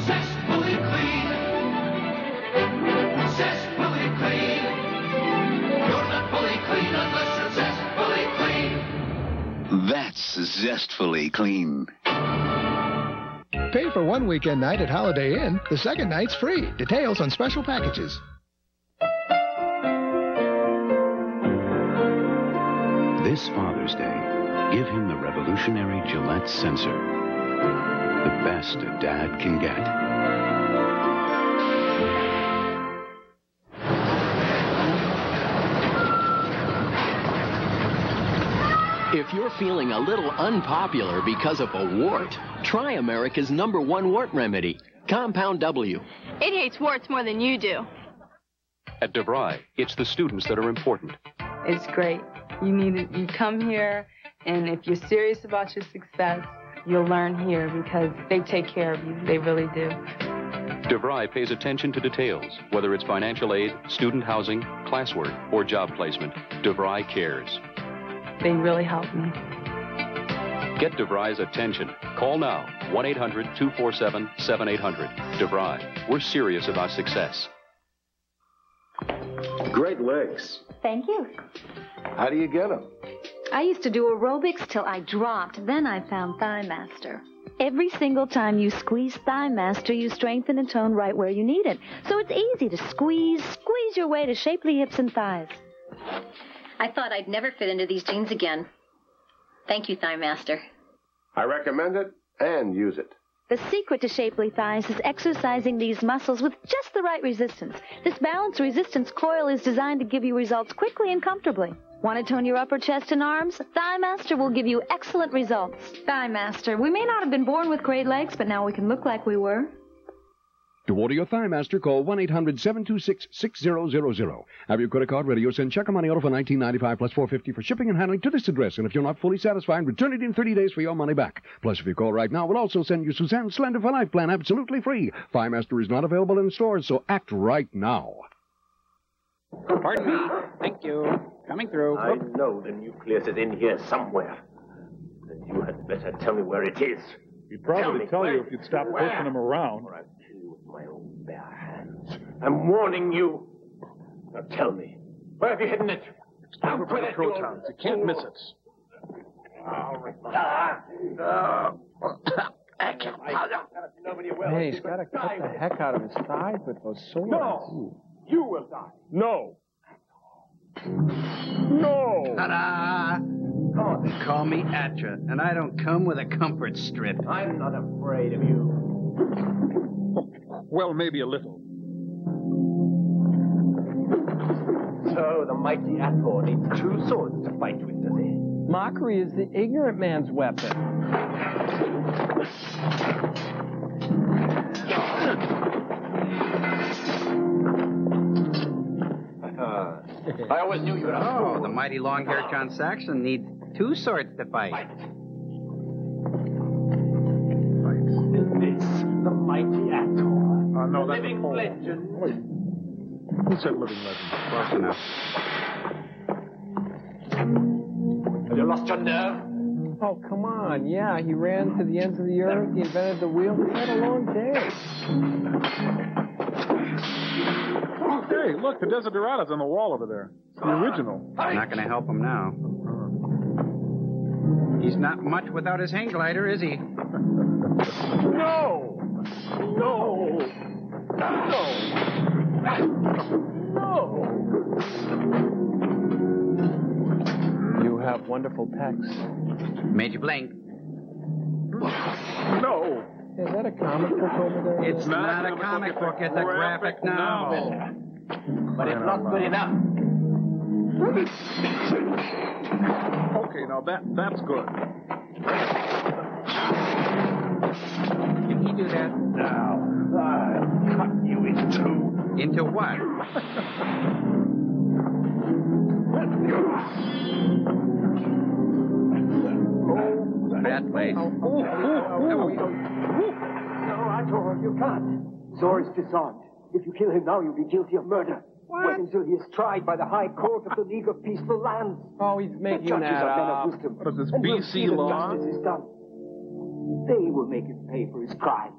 Zestfully clean. Zestfully clean. You're not fully clean unless you're zestfully clean. That's zestfully clean. Pay for one weekend night at Holiday Inn. The second night's free. Details on special packages. This Father's Day, give him the revolutionary Gillette sensor. The best a dad can get. If you're feeling a little unpopular because of a wart, try America's number one wart remedy, Compound W. It hates warts more than you do. At DeVry, it's the students that are important. It's great. You need it. You come here, and if you're serious about your success, you'll learn here because they take care of you. They really do. DeVry pays attention to details, whether it's financial aid, student housing, classwork, or job placement. DeVry cares. They really help me. Get DeVry's attention. Call now 1 800 247 7800. DeVry, we're serious about success. Great legs. Thank you. How do you get them? I used to do aerobics till I dropped. Then I found Thigh Master. Every single time you squeeze Thigh Master, you strengthen and tone right where you need it. So it's easy to squeeze, squeeze your way to shapely hips and thighs. I thought I'd never fit into these jeans again. Thank you, Thigh Master. I recommend it and use it. The secret to shapely thighs is exercising these muscles with just the right resistance. This balanced resistance coil is designed to give you results quickly and comfortably. Want to tone your upper chest and arms? Thigh Master will give you excellent results. Thigh Master, we may not have been born with great legs, but now we can look like we were. To order your Thigh Master, call 1 800 726 6000. Have your credit card ready or send check or money order for 19.95 plus 450 for shipping and handling to this address. And if you're not fully satisfied, return it in 30 days for your money back. Plus, if you call right now, we'll also send you Suzanne's Slender for Life plan absolutely free. Thigh Master is not available in stores, so act right now. Pardon me. Thank you. Coming through. I know the nucleus is in here somewhere. And you had better tell me where it is. He'd probably me, tell you if you'd stop where? pushing him around. Or I'll kill you with my own bare hands. I'm warning you. Now tell me, where have you hidden it? Over by the Put it, Crotons. You can't miss it. Ah, ah. Hey, he's got to cut the heck out of his thighs with those swords. No. You will die. No. No. Ta-da! Call me Atra, and I don't come with a comfort strip. I'm not afraid of you. Well, maybe a little. So the mighty Ator needs two swords to fight with, does he? Mockery is the ignorant man's weapon. I always knew you were a Oh, fool. the mighty long-haired John Saxon needs two swords to fight. This, the mighty Ator. Uh, no, that's living pole. legend. Who said living legend? Close enough. Have you lost your nerve? Oh, come on. Yeah, he ran to the ends of the earth. He invented the wheel. He had a long day. Hey, look, the Desiderata's on the wall over there. It's the original. I'm Not going to help him now. He's not much without his hang glider, is he? No. No. No. No! You have wonderful pecs. Made you blink. No. Is that a comic book over there? It's not, a comic book, it's a graphic novel. But it's not good enough. Okay, now that that's good. Can he do that? Now, I'll cut you in two. Into what? Bad place. No, Ator, you can't. Zor is disarmed. If you kill him now, you'll be guilty of murder. What? Wait until he is tried by the High Court of the League of Peaceful Lands. Oh, he's The making judges that are men of wisdom. What is this, BC law? justice is done. They will make him pay for his crimes.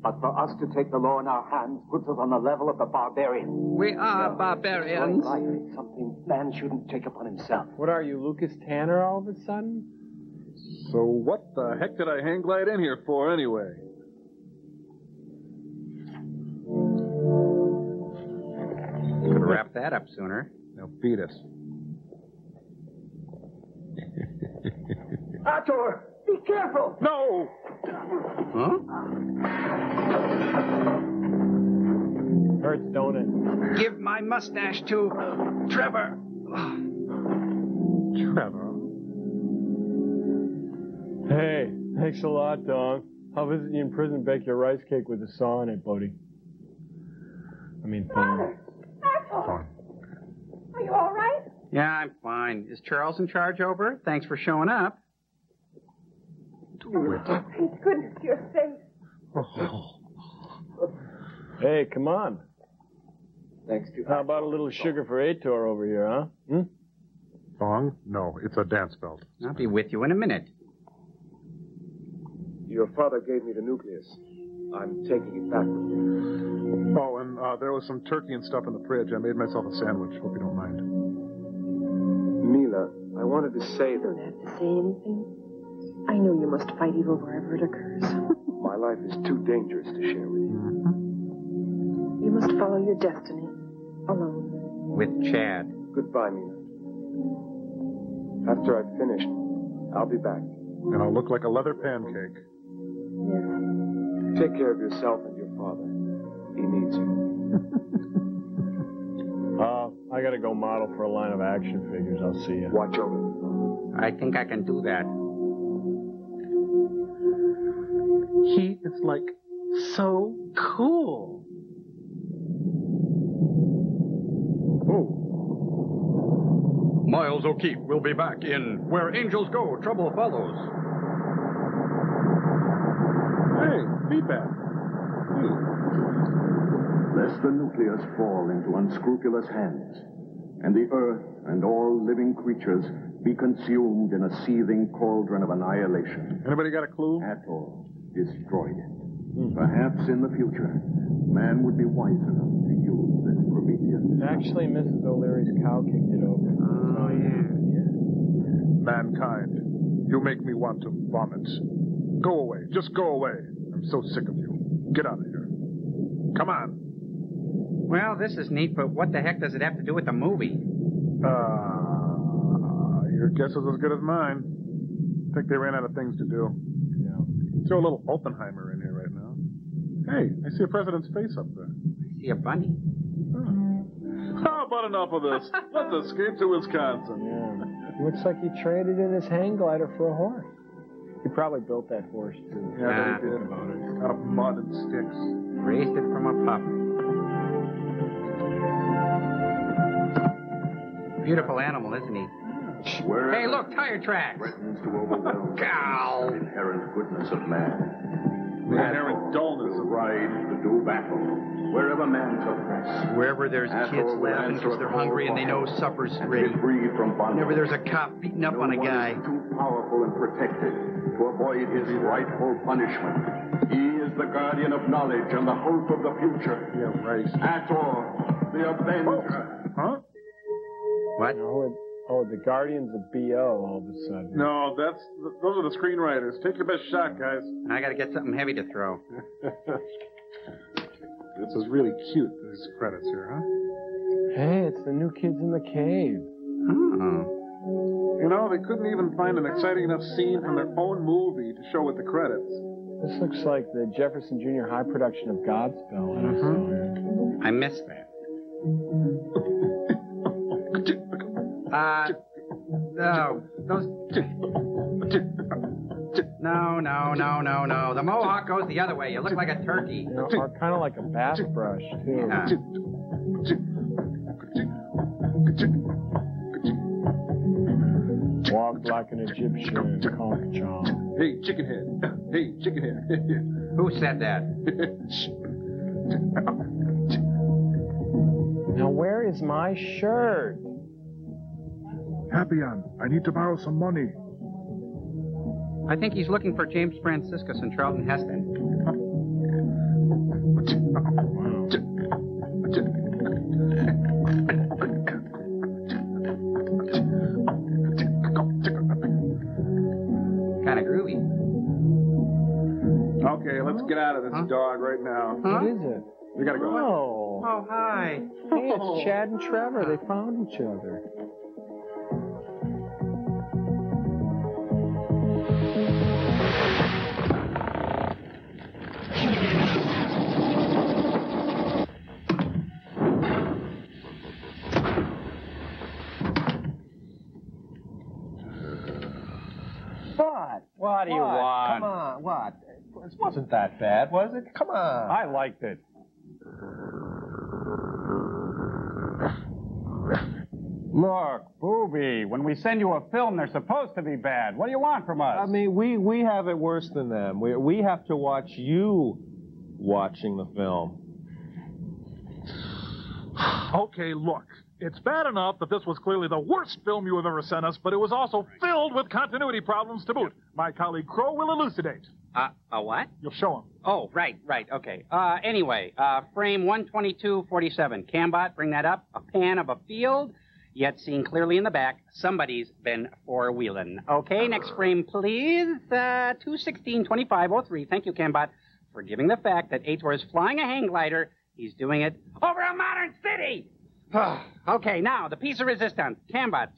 But for us to take the law in our hands puts us on the level of the barbarian. We are barbarians. Life is something man shouldn't take upon himself. What are you, Lucas Tanner, all of a sudden? So what the heck did I hang glide in here for anyway? Could have wrapped that up sooner. They'll beat us. Ator, be careful! No! Huh? Hurts, don't it? Give my mustache to Trevor. Trevor. Hey, thanks a lot, Dong. I'll visit you in prison, bake your rice cake with a saw in it, buddy. I mean, thumb. Are you all right? Yeah, I'm fine. Is Charles in charge over? Thanks for showing up. Thank goodness you're safe. Hey, come on. Thanks to How about a little sugar for Ator over here, huh? Hmm? Song? No, it's a dance belt. I'll be with you in a minute. Your father gave me the nucleus. I'm taking it back with me. Oh, and uh, there was some turkey and stuff in the fridge. I made myself a sandwich. Hope you don't mind. Mila, I wanted to say You that don't have to say anything. I know you must fight evil wherever it occurs. my life is too dangerous to share with you. You must follow your destiny alone. With Chad. Goodbye, Mila. After I've finished, I'll be back. And I'll look like a leather pancake. Yes. Take care of yourself and your father. He needs you. Uh, I gotta go model for a line of action figures. I'll see you. Watch over them. I think I can do that. He is like so cool. Oh. Miles O'Keefe will be back in Where Angels Go, Trouble Follows. Hey, feedback. Hmm. Lest the nucleus fall into unscrupulous hands, and the earth and all living creatures be consumed in a seething cauldron of annihilation. Anybody got a clue? Ator destroyed it. Perhaps in the future, man would be wise enough to use this Prometheus. Actually, Mrs. O'Leary's cow kicked it over. Oh, yeah. yeah. Mankind. You make me want to vomit. Go away. Just go away. I'm so sick of you. Get out of here. Come on. Well, this is neat, but what the heck does it have to do with the movie? Uh, your guess is as good as mine. I think they ran out of things to do. Yeah. Throw a little Oppenheimer in here right now. Hey, I see a president's face up there. I see a bunny. How about enough of this? Let's escape to Wisconsin. Yeah. Looks like he traded in his hang glider for a horse. He probably built that horse too. Yeah, Nah. they did about it. Out of mud and sticks. Raised it from a pup. Beautiful animal, isn't he? Hey, look, tire tracks. threatens to overwhelm Cow. the inherent goodness of man. The inherent dullness of ride to do battle. Wherever man's oppressed. Wherever there's kids will laughing because they're hungry and they know supper's ready. Get free from bondage. Whenever there's a cop beating up no on a guy. Is too powerful and protected to avoid his rightful punishment. He is the guardian of knowledge and the hope of the future. Yeah, right. Ator, the Avenger. Huh? What? Oh, oh, the Guardians of BO all of a sudden. No, that's those are the screenwriters. Take your best shot, guys. I gotta get something heavy to throw. This is really cute. These credits here, huh? Hey, it's the new kids in the cave. Oh. You know, they couldn't even find an exciting enough scene from their own movie to show with the credits. This looks like the Jefferson Junior High production of Godspell. Mhm. I missed that. Uh, no, those. No, no, no, no, no. The mohawk goes the other way. You look like a turkey. You know, or kind of like a bath brush too. Yeah. Walk like an Egyptian, conk chomp. Hey, chicken head. Hey, chicken head. Who said that? Now where is my shirt? Papillon, I need to borrow some money. I think he's looking for James Franciscus and Charlton Heston. Kind of groovy. Okay, let's get out of this dog right now. What is it? We gotta go. Oh. Oh, hi. Hey, it's oh. Chad and Trevor. They found each other. It wasn't that bad, was it? Come on. I liked it. Look, Booby, when we send you a film, they're supposed to be bad. What do you want from us? I mean, we we have it worse than them. We we have to watch you watching the film. Okay, look. It's bad enough that this was clearly the worst film you have ever sent us, but it was also filled with continuity problems to boot. My colleague Crow will elucidate. Uh, a what? You'll show him. Oh, right, right, okay. Uh, anyway, uh, frame 12247. Cambot, bring that up. A pan of a field, yet seen clearly in the back. Somebody's been four-wheeling. Okay, next frame, please. Uh, 2162503. Thank you, Cambot, for giving the fact that Ator is flying a hang glider. He's doing it over a modern city. okay, now, the piece of resistance. Cambot,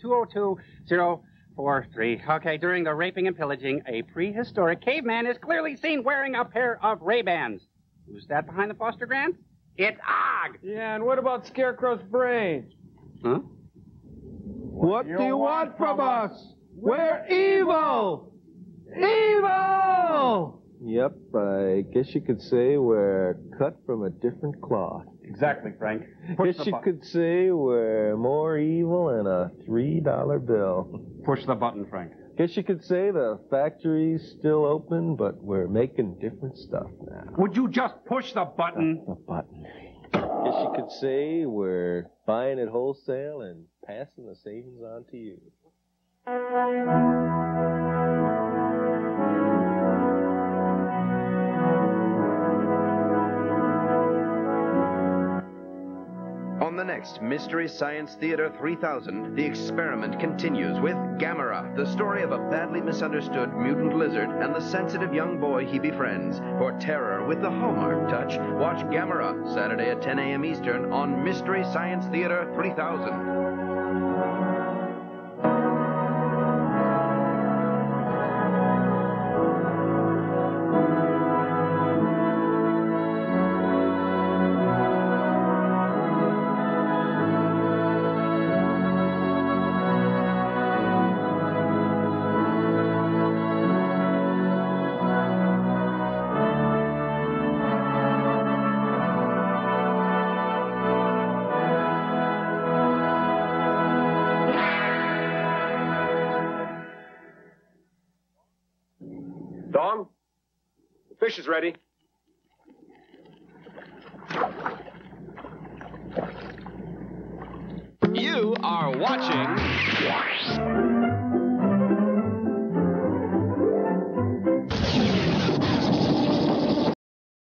202043. Okay, during the raping and pillaging, a prehistoric caveman is clearly seen wearing a pair of Ray-Bans. Who's that behind the Foster Grant? It's Og! Yeah, and what about Scarecrow's brains? Huh? What, do you want from us? We're evil! Evil! Yep, I guess you could say we're cut from a different cloth. Exactly, Frank. Push guess you could say we're more evil than a three dollar bill. Push the button, Frank. Guess you could say the factory's still open, but we're making different stuff now. Would you just push the button? The button. Guess you could say we're buying it wholesale and passing the savings on to you. On the next Mystery Science Theater 3000, the experiment continues with Gamera, the story of a badly misunderstood mutant lizard and the sensitive young boy he befriends. For terror with the Hallmark touch, watch Gamera, Saturday at 10 a.m. Eastern on Mystery Science Theater 3000. Is ready.